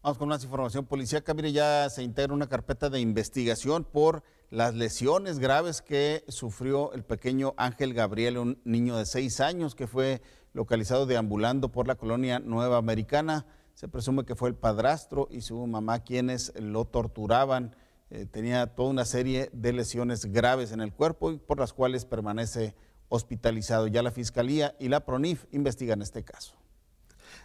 Vamos con más información policíaca. Mire, ya se integra una carpeta de investigación por las lesiones graves que sufrió el pequeño Ángel Gabriel, un niño de seis años que fue localizado deambulando por la colonia Nueva Americana. Se presume que fue el padrastro y su mamá quienes lo torturaban. Eh, tenía toda una serie de lesiones graves en el cuerpo y por las cuales permanece hospitalizado. Ya la Fiscalía y la PRONIF investigan este caso.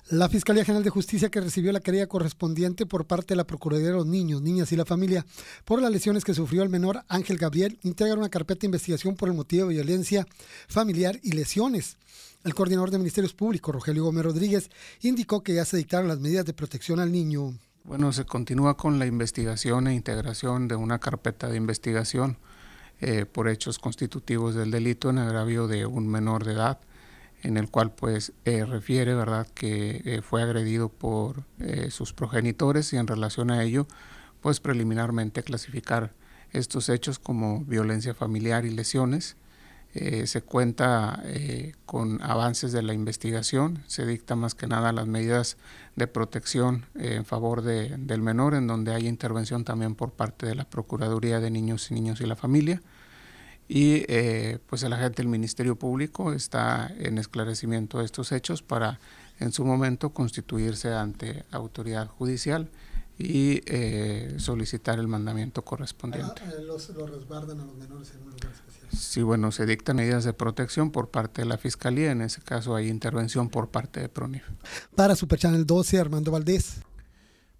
La Fiscalía General de Justicia que recibió la querella correspondiente por parte de la Procuraduría de los Niños, Niñas y la Familia por las lesiones que sufrió el menor Ángel Gabriel integra una carpeta de investigación por el motivo de violencia familiar y lesiones. El coordinador de Ministerios Públicos, Rogelio Gómez Rodríguez, indicó que ya se dictaron las medidas de protección al niño. Bueno, se continúa con la investigación e integración de una carpeta de investigación eh, por hechos constitutivos del delito en agravio de un menor de edad en el cual pues eh, refiere verdad que eh, fue agredido por eh, sus progenitores y en relación a ello pues preliminarmente clasificar estos hechos como violencia familiar y lesiones. Se cuenta con avances de la investigación se dicta más que nada las medidas de protección en favor de, del menor en donde hay intervención también por parte de la procuraduría de niños y niños y la familia y eh, pues el agente del Ministerio Público está en esclarecimiento de estos hechos para en su momento constituirse ante autoridad judicial y eh, solicitar el mandamiento correspondiente. Ah, los, los, resguardan a los menores en un lugar especial. Sí, bueno, se dictan medidas de protección por parte de la Fiscalía, en ese caso hay intervención por parte de PRONIF. Para Super Channel 12, Armando Valdés.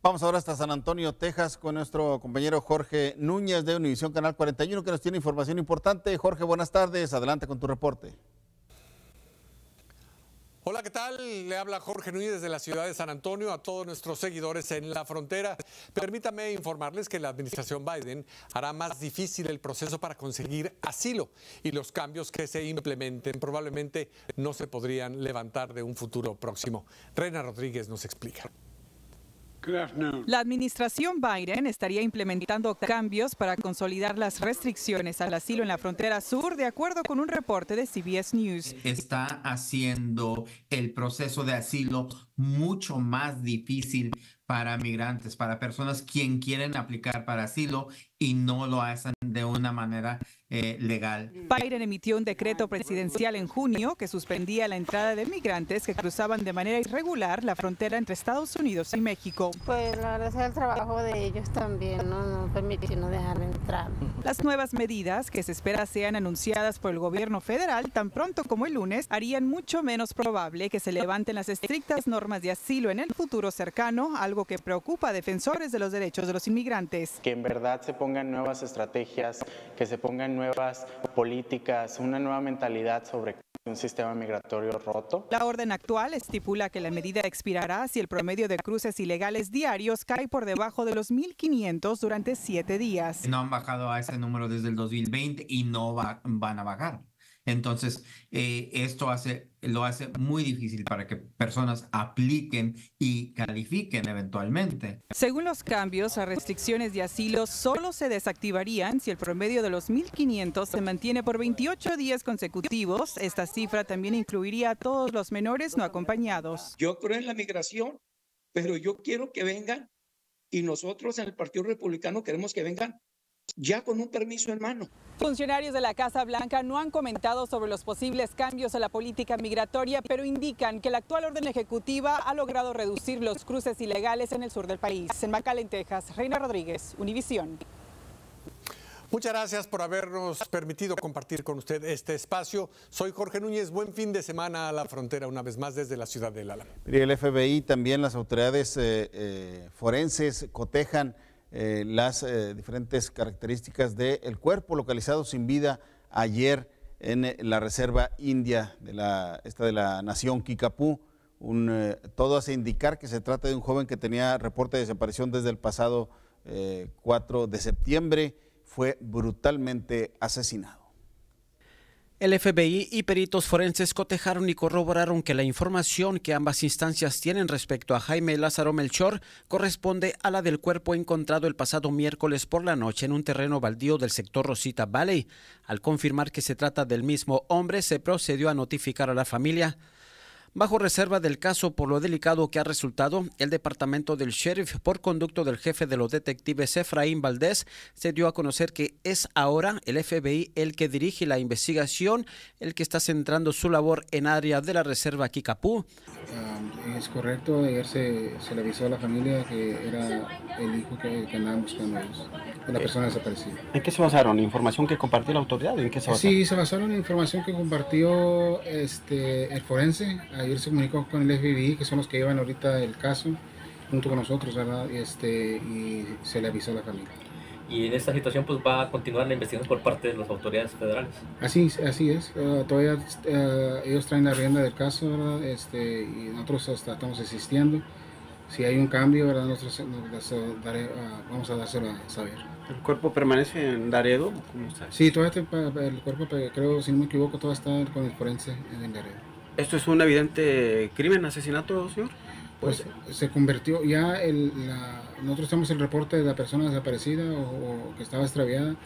Vamos ahora hasta San Antonio, Texas, con nuestro compañero Jorge Núñez de Univisión Canal 41, que nos tiene información importante. Jorge, buenas tardes. Adelante con tu reporte. Hola, ¿qué tal? Le habla Jorge Núñez desde la ciudad de San Antonio a todos nuestros seguidores en la frontera. Permítame informarles que la administración Biden hará más difícil el proceso para conseguir asilo y los cambios que se implementen probablemente no se podrían levantar de un futuro próximo. Reina Rodríguez nos explica. La administración Biden estaría implementando cambios para consolidar las restricciones al asilo en la frontera sur, de acuerdo con un reporte de CBS News. Está haciendo el proceso de asilo mucho más difícil para migrantes, para personas quien quieren aplicar para asilo y no lo hacen de una manera eh, legal. Biden emitió un decreto presidencial en junio que suspendía la entrada de migrantes que cruzaban de manera irregular la frontera entre Estados Unidos y México. Pues la verdad es el trabajo de ellos también, no, no permitir no dejar entrar. Las nuevas medidas que se espera sean anunciadas por el gobierno federal tan pronto como el lunes harían mucho menos probable que se levanten las estrictas normas de asilo en el futuro cercano, algo que preocupa a defensores de los derechos de los inmigrantes. Que en verdad se pongan nuevas estrategias, que se pongan nuevas políticas, una nueva mentalidad sobre un sistema migratorio roto. La orden actual estipula que la medida expirará si el promedio de cruces ilegales diarios cae por debajo de los 1.500 durante siete días. No han bajado a ese número desde el 2020 y no va, van a bajar. Entonces, eh, esto hace, lo hace muy difícil para que personas apliquen y califiquen eventualmente. Según los cambios, las restricciones de asilo solo se desactivarían si el promedio de los 1.500 se mantiene por 28 días consecutivos. Esta cifra también incluiría a todos los menores no acompañados. Yo creo en la migración, pero yo quiero que vengan y nosotros en el Partido Republicano queremos que vengan ya con un permiso en mano. Funcionarios de la Casa Blanca no han comentado sobre los posibles cambios a la política migratoria, pero indican que la actual orden ejecutiva ha logrado reducir los cruces ilegales en el sur del país. En McAllen, Texas, Reina Rodríguez, Univisión. Muchas gracias por habernos permitido compartir con usted este espacio. Soy Jorge Núñez. Buen fin de semana a la frontera, una vez más desde la ciudad de Lala. Y el FBI, también las autoridades eh, eh, forenses cotejan eh, las eh, diferentes características del cuerpo localizado sin vida ayer en eh, la reserva india de la, esta de la nación Kikapú. Todo hace indicar que se trata de un joven que tenía reporte de desaparición desde el pasado eh, 4 de septiembre. Fue brutalmente asesinado. El FBI y peritos forenses cotejaron y corroboraron que la información que ambas instancias tienen respecto a Jaime Lázaro Melchor corresponde a la del cuerpo encontrado el pasado miércoles por la noche en un terreno baldío del sector Rosita Valley. Al confirmar que se trata del mismo hombre, se procedió a notificar a la familia. Bajo reserva del caso por lo delicado que ha resultado, el departamento del sheriff, por conducto del jefe de los detectives Efraín Valdés, se dio a conocer que es ahora el FBI el que dirige la investigación, el que está centrando su labor en área de la reserva Kikapú. Ah, es correcto, ayer se, se, le avisó a la familia que era el hijo que, que andaban buscando ellos, la persona desaparecida. ¿En qué se basaron? ¿Información que compartió la autoridad? ¿En qué se basaron? Sí, se basaron en información que compartió este, el forense. Ayer se comunicó con el FBI, que son los que llevan ahorita el caso, junto con nosotros, ¿verdad? Este, y se le avisó a la familia. Y en esta situación pues va a continuar la investigación por parte de las autoridades federales. Así, así es. Uh, todavía uh, ellos traen la rienda del caso, ¿verdad? Este, y nosotros hasta estamos asistiendo. Si hay un cambio, ¿verdad? Nosotros nos daré, uh, vamos a dárselo a saber. ¿El cuerpo permanece en Daredo? ¿Cómo está? Sí, todavía está, el cuerpo, creo, si no me equivoco, todavía está con el forense en Daredo. ¿Esto es un evidente crimen, asesinato, señor? Pues se convirtió ya, el, la, nosotros tenemos el reporte de la persona desaparecida o, o que estaba extraviada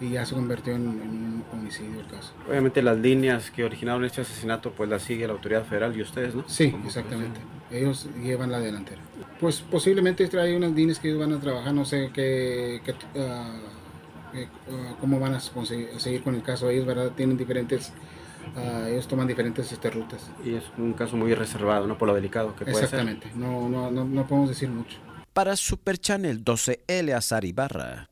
y ya se convirtió en, en, un homicidio el caso. Obviamente las líneas que originaron este asesinato pues las sigue la autoridad federal y ustedes, ¿no? Sí, exactamente. Ellos llevan la delantera. Pues posiblemente hay unas líneas que ellos van a trabajar, no sé qué, qué uh, uh, cómo van a seguir con el caso. Ellos, ¿verdad? Tienen diferentes Uh, ellos toman diferentes este, rutas. Y es un caso muy reservado, ¿no? Por lo delicado que puede Exactamente. ser. No, no, no, no podemos decir mucho. Para Super Channel 12, Eleazar Ibarra.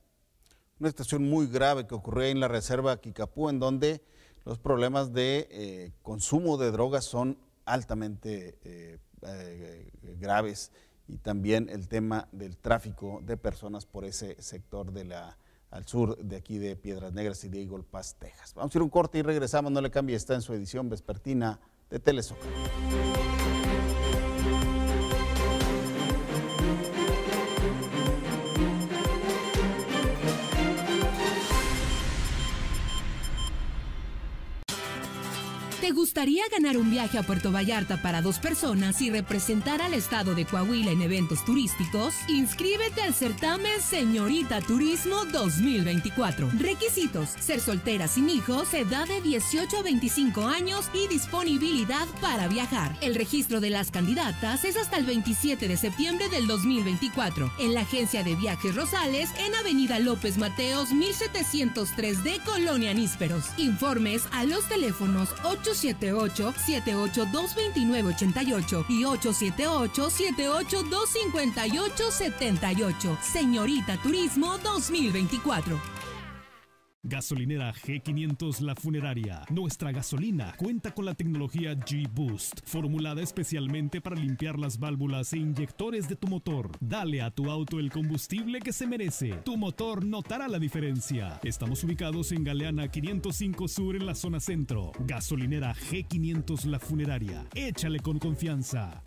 Una situación muy grave que ocurrió en la reserva Kikapú, en donde los problemas de eh, consumo de drogas son altamente eh, eh, graves y también el tema del tráfico de personas por ese sector de la al sur de aquí de Piedras Negras y de Eagle Pass, Texas. Vamos a ir un corte y regresamos, no le cambie, está en su edición vespertina de Telesoc. ¿Te gustaría ganar un viaje a Puerto Vallarta para dos personas y representar al estado de Coahuila en eventos turísticos? Inscríbete al certamen Señorita Turismo 2024. Requisitos: ser soltera sin hijos, edad de 18 a 25 años y disponibilidad para viajar. El registro de las candidatas es hasta el 27 de septiembre del 2024 en la Agencia de Viajes Rosales en Avenida López Mateos 1703 de Colonia Nísperos. Informes a los teléfonos 878-782-2988 y 878-782-5878. Señorita Turismo 2024. Gasolinera G500 La Funeraria. Nuestra gasolina cuenta con la tecnología G-Boost, formulada especialmente para limpiar las válvulas e inyectores de tu motor. Dale a tu auto el combustible que se merece. Tu motor notará la diferencia. Estamos ubicados en Galeana 505 Sur en la zona centro. Gasolinera G500 La Funeraria. Échale con confianza.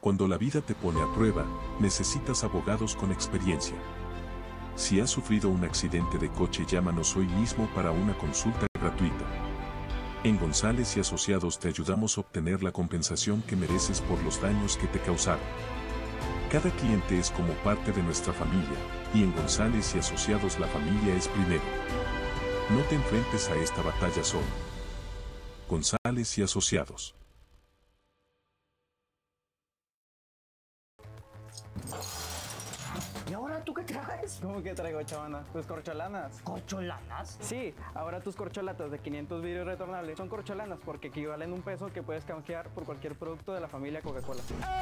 Cuando la vida te pone a prueba, necesitas abogados con experiencia. Si has sufrido un accidente de coche, llámanos hoy mismo para una consulta gratuita. En González y Asociados te ayudamos a obtener la compensación que mereces por los daños que te causaron. Cada cliente es como parte de nuestra familia, y en González y Asociados la familia es primero. No te enfrentes a esta batalla solo. González y Asociados. ¿Y ahora tú qué traes? ¿Cómo que traigo, chavana? Pues corcholanas. ¿Corcholanas? Sí, ahora tus corcholatas de 500 vidrios retornables son corcholanas porque equivalen un peso que puedes canjear por cualquier producto de la familia Coca-Cola.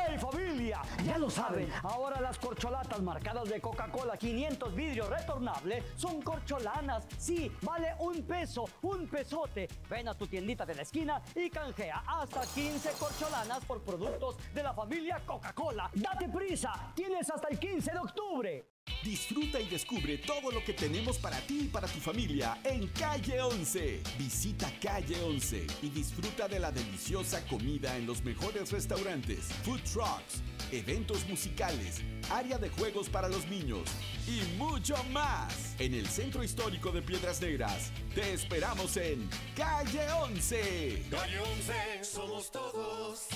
¡Ey, familia! Ya lo saben, ahora las corcholatas marcadas de Coca-Cola 500 vidrios retornables son corcholanas. Sí, vale un peso, un pesote. Ven a tu tiendita de la esquina y canjea hasta 15 corcholanas por productos de la familia Coca-Cola. ¡Date prisa! Tienes hasta el 15 de octubre. Disfruta y descubre todo lo que tenemos para ti y para tu familia en Calle 11. Visita Calle 11 y disfruta de la deliciosa comida en los mejores restaurantes, food trucks, eventos musicales, área de juegos para los niños y mucho más. En el Centro Histórico de Piedras Negras, te esperamos en Calle 11. Calle 11, somos todos.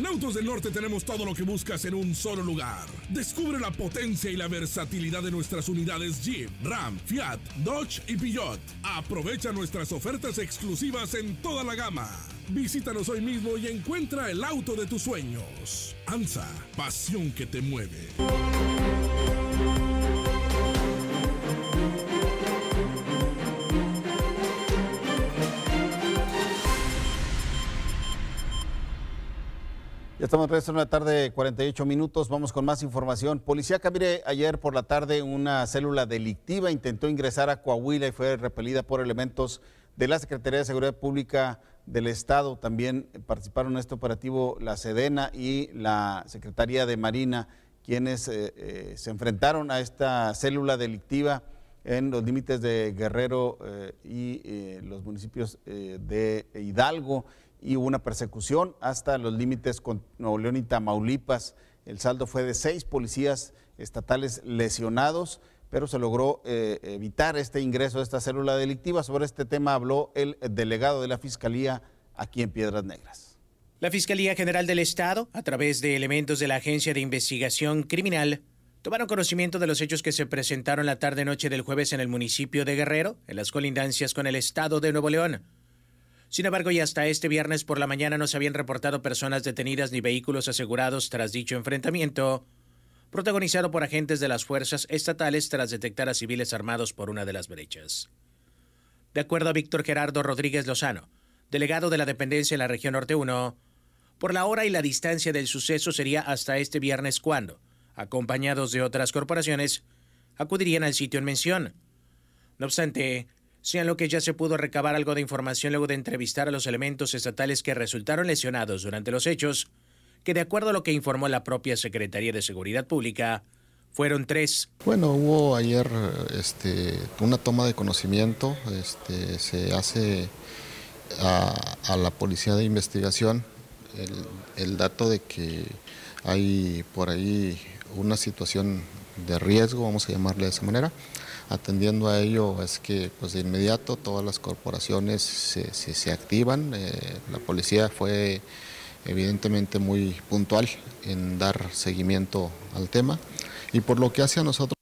En Autos del Norte tenemos todo lo que buscas en un solo lugar. Descubre la potencia y la versatilidad de nuestras unidades Jeep, Ram, Fiat, Dodge y Peugeot. Aprovecha nuestras ofertas exclusivas en toda la gama. Visítanos hoy mismo y encuentra el auto de tus sueños. ANSA, pasión que te mueve. Ya estamos de regreso en una tarde 48 minutos. Vamos con más información. Policía Camire, ayer por la tarde una célula delictiva intentó ingresar a Coahuila y fue repelida por elementos de la Secretaría de Seguridad Pública del Estado. También participaron en este operativo la Sedena y la Secretaría de Marina, quienes eh, eh, se enfrentaron a esta célula delictiva en los límites de Guerrero eh, y los municipios de Hidalgo y hubo una persecución hasta los límites con Nuevo León y Tamaulipas. El saldo fue de seis policías estatales lesionados, pero se logró eh, evitar este ingreso de esta célula delictiva. Sobre este tema habló el delegado de la Fiscalía aquí en Piedras Negras. La Fiscalía General del Estado, a través de elementos de la Agencia de Investigación Criminal, tomaron conocimiento de los hechos que se presentaron la tarde-noche del jueves en el municipio de Guerrero, en las colindancias con el Estado de Nuevo León. Sin embargo, y hasta este viernes por la mañana no se habían reportado personas detenidas ni vehículos asegurados tras dicho enfrentamiento, protagonizado por agentes de las fuerzas estatales tras detectar a civiles armados por una de las brechas. De acuerdo a Víctor Gerardo Rodríguez Lozano, delegado de la dependencia en la región Norte 1, por la hora y la distancia del suceso sería hasta este viernes cuando, acompañados de otras corporaciones, acudirían al sitio en mención. No obstante, sea en lo que ya se pudo recabar algo de información luego de entrevistar a los elementos estatales que resultaron lesionados durante los hechos, que de acuerdo a lo que informó la propia Secretaría de Seguridad Pública, fueron tres. Bueno, hubo ayer este, una toma de conocimiento, este, se hace a, a, la Policía de Investigación el, el dato de que hay por ahí una situación de riesgo, vamos a llamarle de esa manera. Atendiendo a ello es que pues de inmediato todas las corporaciones se, se, activan. Eh, la policía fue evidentemente muy puntual en dar seguimiento al tema y por lo que hace a nosotros.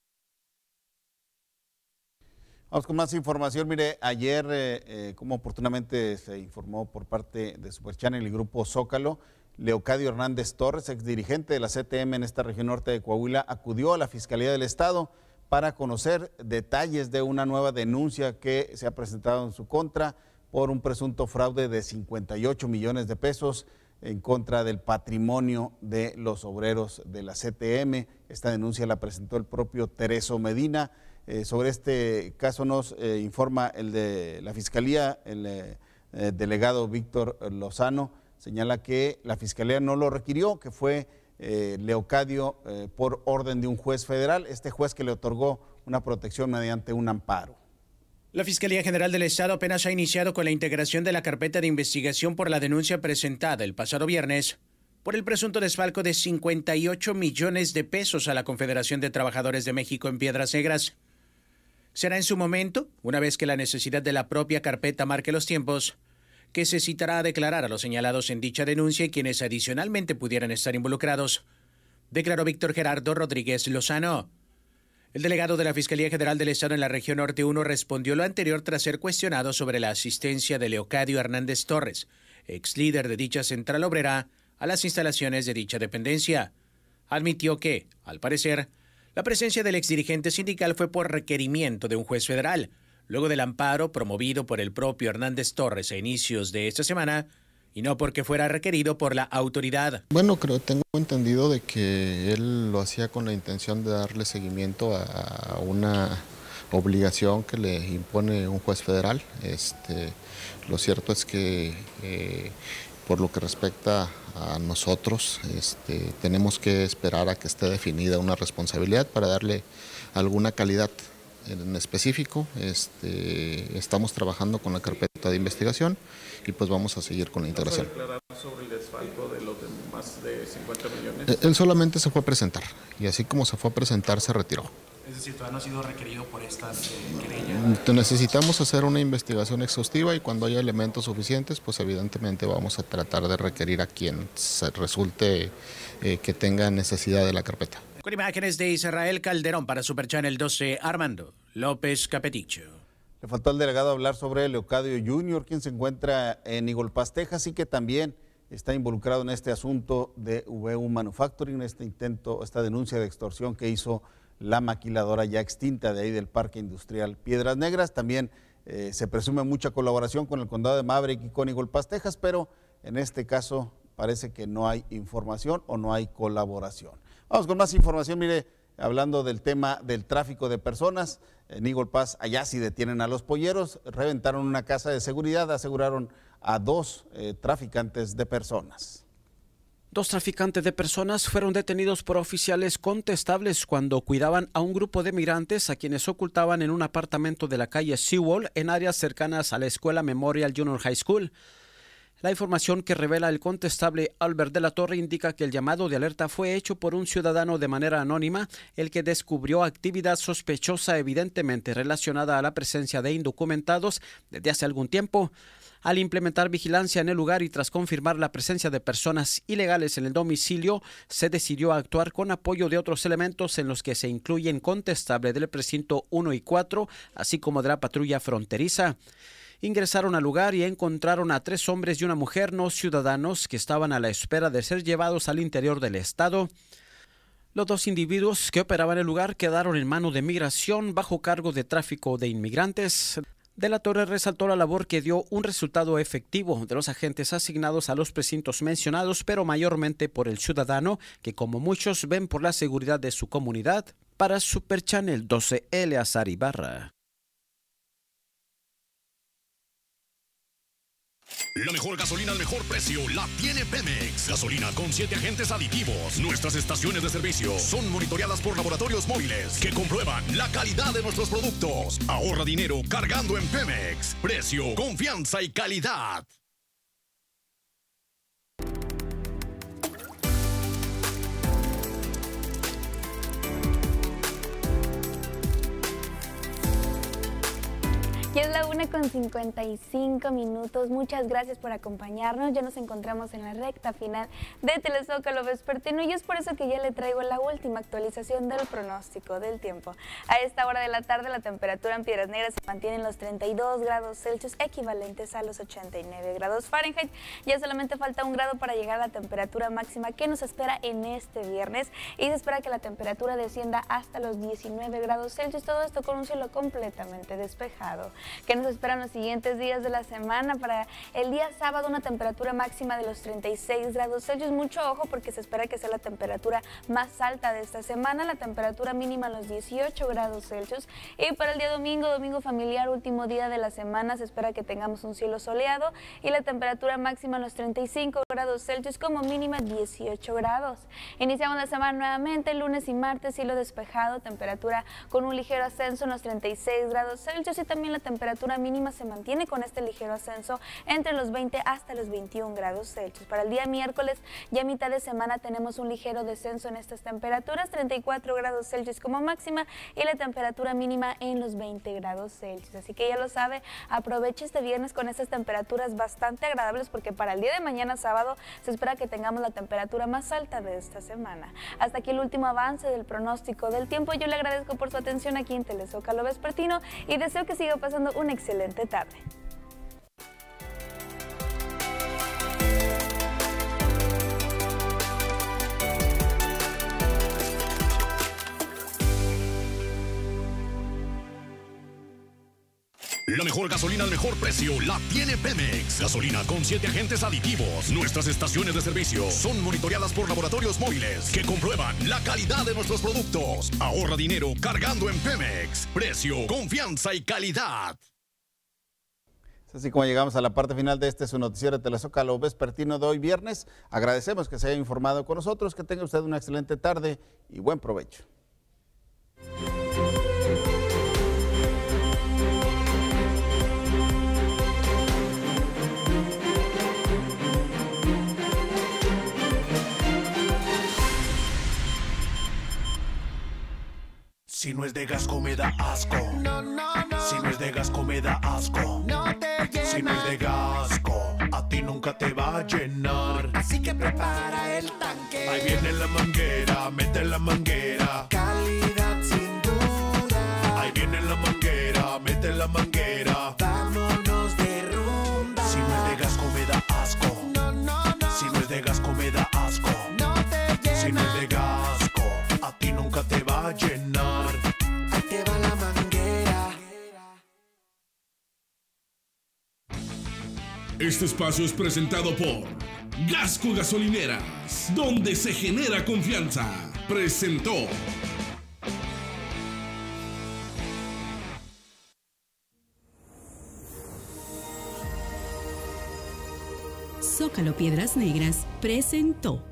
Vamos con más información. Mire, ayer, eh, eh, como oportunamente se informó por parte de Super Channel y Grupo Zócalo, Leocadio Hernández Torres, exdirigente de la CTM en esta región norte de Coahuila, acudió a la Fiscalía del Estado para conocer detalles de una nueva denuncia que se ha presentado en su contra por un presunto fraude de 58 millones de pesos en contra del patrimonio de los obreros de la CTM. Esta denuncia la presentó el propio Tereso Medina. Eh, sobre este caso nos eh, informa el de la Fiscalía, el eh, delegado Víctor Lozano, señala que la Fiscalía no lo requirió, que fue Leocadio por orden de un juez federal, este juez que le otorgó una protección mediante un amparo. La Fiscalía General del Estado apenas ha iniciado con la integración de la carpeta de investigación por la denuncia presentada el pasado viernes por el presunto desfalco de 58 millones de pesos a la Confederación de Trabajadores de México en Piedras Negras. Será en su momento, una vez que la necesidad de la propia carpeta marque los tiempos, que se citará a declarar a los señalados en dicha denuncia y quienes adicionalmente pudieran estar involucrados, declaró Víctor Gerardo Rodríguez Lozano. El delegado de la Fiscalía General del Estado en la región Norte 1 respondió lo anterior tras ser cuestionado sobre la asistencia de Leocadio Hernández Torres, ex líder de dicha central obrera, a las instalaciones de dicha dependencia. Admitió que, al parecer, la presencia del exdirigente sindical fue por requerimiento de un juez federal, luego del amparo promovido por el propio Hernández Torres a inicios de esta semana, y no porque fuera requerido por la autoridad. Bueno, creo tengo entendido de que él lo hacía con la intención de darle seguimiento a una obligación que le impone un juez federal. Este, lo cierto es que eh, por lo que respecta a nosotros, este, tenemos que esperar a que esté definida una responsabilidad para darle alguna calidad en específico. Este, estamos trabajando con la carpeta de investigación y pues vamos a seguir con la integración. ¿Vas a declarar sobre el desfalco de los de más de 50 millones? Eh, Él solamente se fue a presentar y así como se fue a presentar se retiró. Es decir, todavía no ha sido requerido por estas eh, querellas. Necesitamos hacer una investigación exhaustiva y cuando haya elementos suficientes, pues evidentemente vamos a tratar de requerir a quien se resulte eh, que tenga necesidad de la carpeta. Con imágenes de Israel Calderón para Super Channel 12, Armando López Capeticho. Le faltó al delegado hablar sobre Leocadio Junior, quien se encuentra en Igolpaz, Texas, y que también está involucrado en este asunto de VU Manufacturing, este intento, esta denuncia de extorsión que hizo la maquiladora ya extinta de ahí del Parque Industrial Piedras Negras. También eh, se presume mucha colaboración con el condado de Maverick y con Igolpaz, Texas, pero en este caso parece que no hay información o no hay colaboración. Vamos con más información, mire, hablando del tema del tráfico de personas, en Eagle Pass, allá sí detienen a los polleros, reventaron una casa de seguridad, aseguraron a dos eh, traficantes de personas. Dos traficantes de personas fueron detenidos por oficiales contestables cuando cuidaban a un grupo de migrantes a quienes ocultaban en un apartamento de la calle Sewell en áreas cercanas a la escuela Memorial Junior High School. La información que revela el contestable Albert de la Torre indica que el llamado de alerta fue hecho por un ciudadano de manera anónima, el que descubrió actividad sospechosa evidentemente relacionada a la presencia de indocumentados desde hace algún tiempo. Al implementar vigilancia en el lugar y tras confirmar la presencia de personas ilegales en el domicilio, se decidió actuar con apoyo de otros elementos en los que se incluyen contestable del precinto 1 y 4, así como de la patrulla fronteriza ingresaron al lugar y encontraron a tres hombres y una mujer no ciudadanos que estaban a la espera de ser llevados al interior del estado. Los dos individuos que operaban el lugar quedaron en mano de migración bajo cargo de tráfico de inmigrantes. De la Torre resaltó la labor que dio un resultado efectivo de los agentes asignados a los precintos mencionados, pero mayormente por el ciudadano, que como muchos ven por la seguridad de su comunidad. Para Super Channel 12, Eleazar Ibarra. La mejor gasolina al mejor precio la tiene Pemex. Gasolina con siete agentes aditivos. Nuestras estaciones de servicio son monitoreadas por laboratorios móviles que comprueban la calidad de nuestros productos. Ahorra dinero cargando en Pemex. Precio, confianza y calidad. Es la una con 55 minutos. Muchas gracias por acompañarnos. Ya nos encontramos en la recta final de Telezócalo Vespertino y es por eso que ya le traigo la última actualización del pronóstico del tiempo. A esta hora de la tarde la temperatura en Piedras Negras se mantiene en los 32 grados Celsius equivalentes a los 89 grados Fahrenheit. Ya solamente falta un grado para llegar a la temperatura máxima que nos espera en este viernes y se espera que la temperatura descienda hasta los 19 grados Celsius. Todo esto con un cielo completamente despejado que nos esperan los siguientes días de la semana. Para el día sábado una temperatura máxima de los 36 grados Celsius. Mucho ojo porque se espera que sea la temperatura más alta de esta semana. La temperatura mínima los 18 grados Celsius. Y para el día domingo, domingo familiar, último día de la semana, se espera que tengamos un cielo soleado y la temperatura máxima los 35 grados Celsius como mínima 18 grados. Iniciamos la semana nuevamente, lunes y martes, cielo despejado, temperatura con un ligero ascenso en los 36 grados Celsius y también la temperatura mínima se mantiene con este ligero ascenso entre los 20 hasta los 21 grados Celsius. Para el día miércoles, ya mitad de semana, tenemos un ligero descenso en estas temperaturas, 34 grados Celsius como máxima y la temperatura mínima en los 20 grados Celsius. Así que ya lo sabe, aproveche este viernes con estas temperaturas bastante agradables porque para el día de mañana sábado se espera que tengamos la temperatura más alta de esta semana. Hasta aquí el último avance del pronóstico del tiempo. Yo le agradezco por su atención aquí en Telezócalo Vespertino y deseo que siga pasando una excelente tarde. La mejor gasolina al mejor precio la tiene Pemex. Gasolina con siete agentes aditivos. Nuestras estaciones de servicio son monitoreadas por laboratorios móviles que comprueban la calidad de nuestros productos. Ahorra dinero cargando en Pemex. Precio, confianza y calidad. Así como llegamos a la parte final de este su noticiero de Telezócalo Vespertino de hoy viernes, agradecemos que se haya informado con nosotros, que tenga usted una excelente tarde y buen provecho. Si no es de gasco me da asco. No, no, no. Si no es de gasco me da asco. No te llena. Si no es de gasco, a ti nunca te va a llenar. Así que prepara el tanque. Ahí viene la manguera, mete la manguera. Calidad sin duda. Ahí viene la manguera, mete la manguera. Este espacio es presentado por Gasco Gasolineras, donde se genera confianza. Presentó. Zócalo Piedras Negras presentó.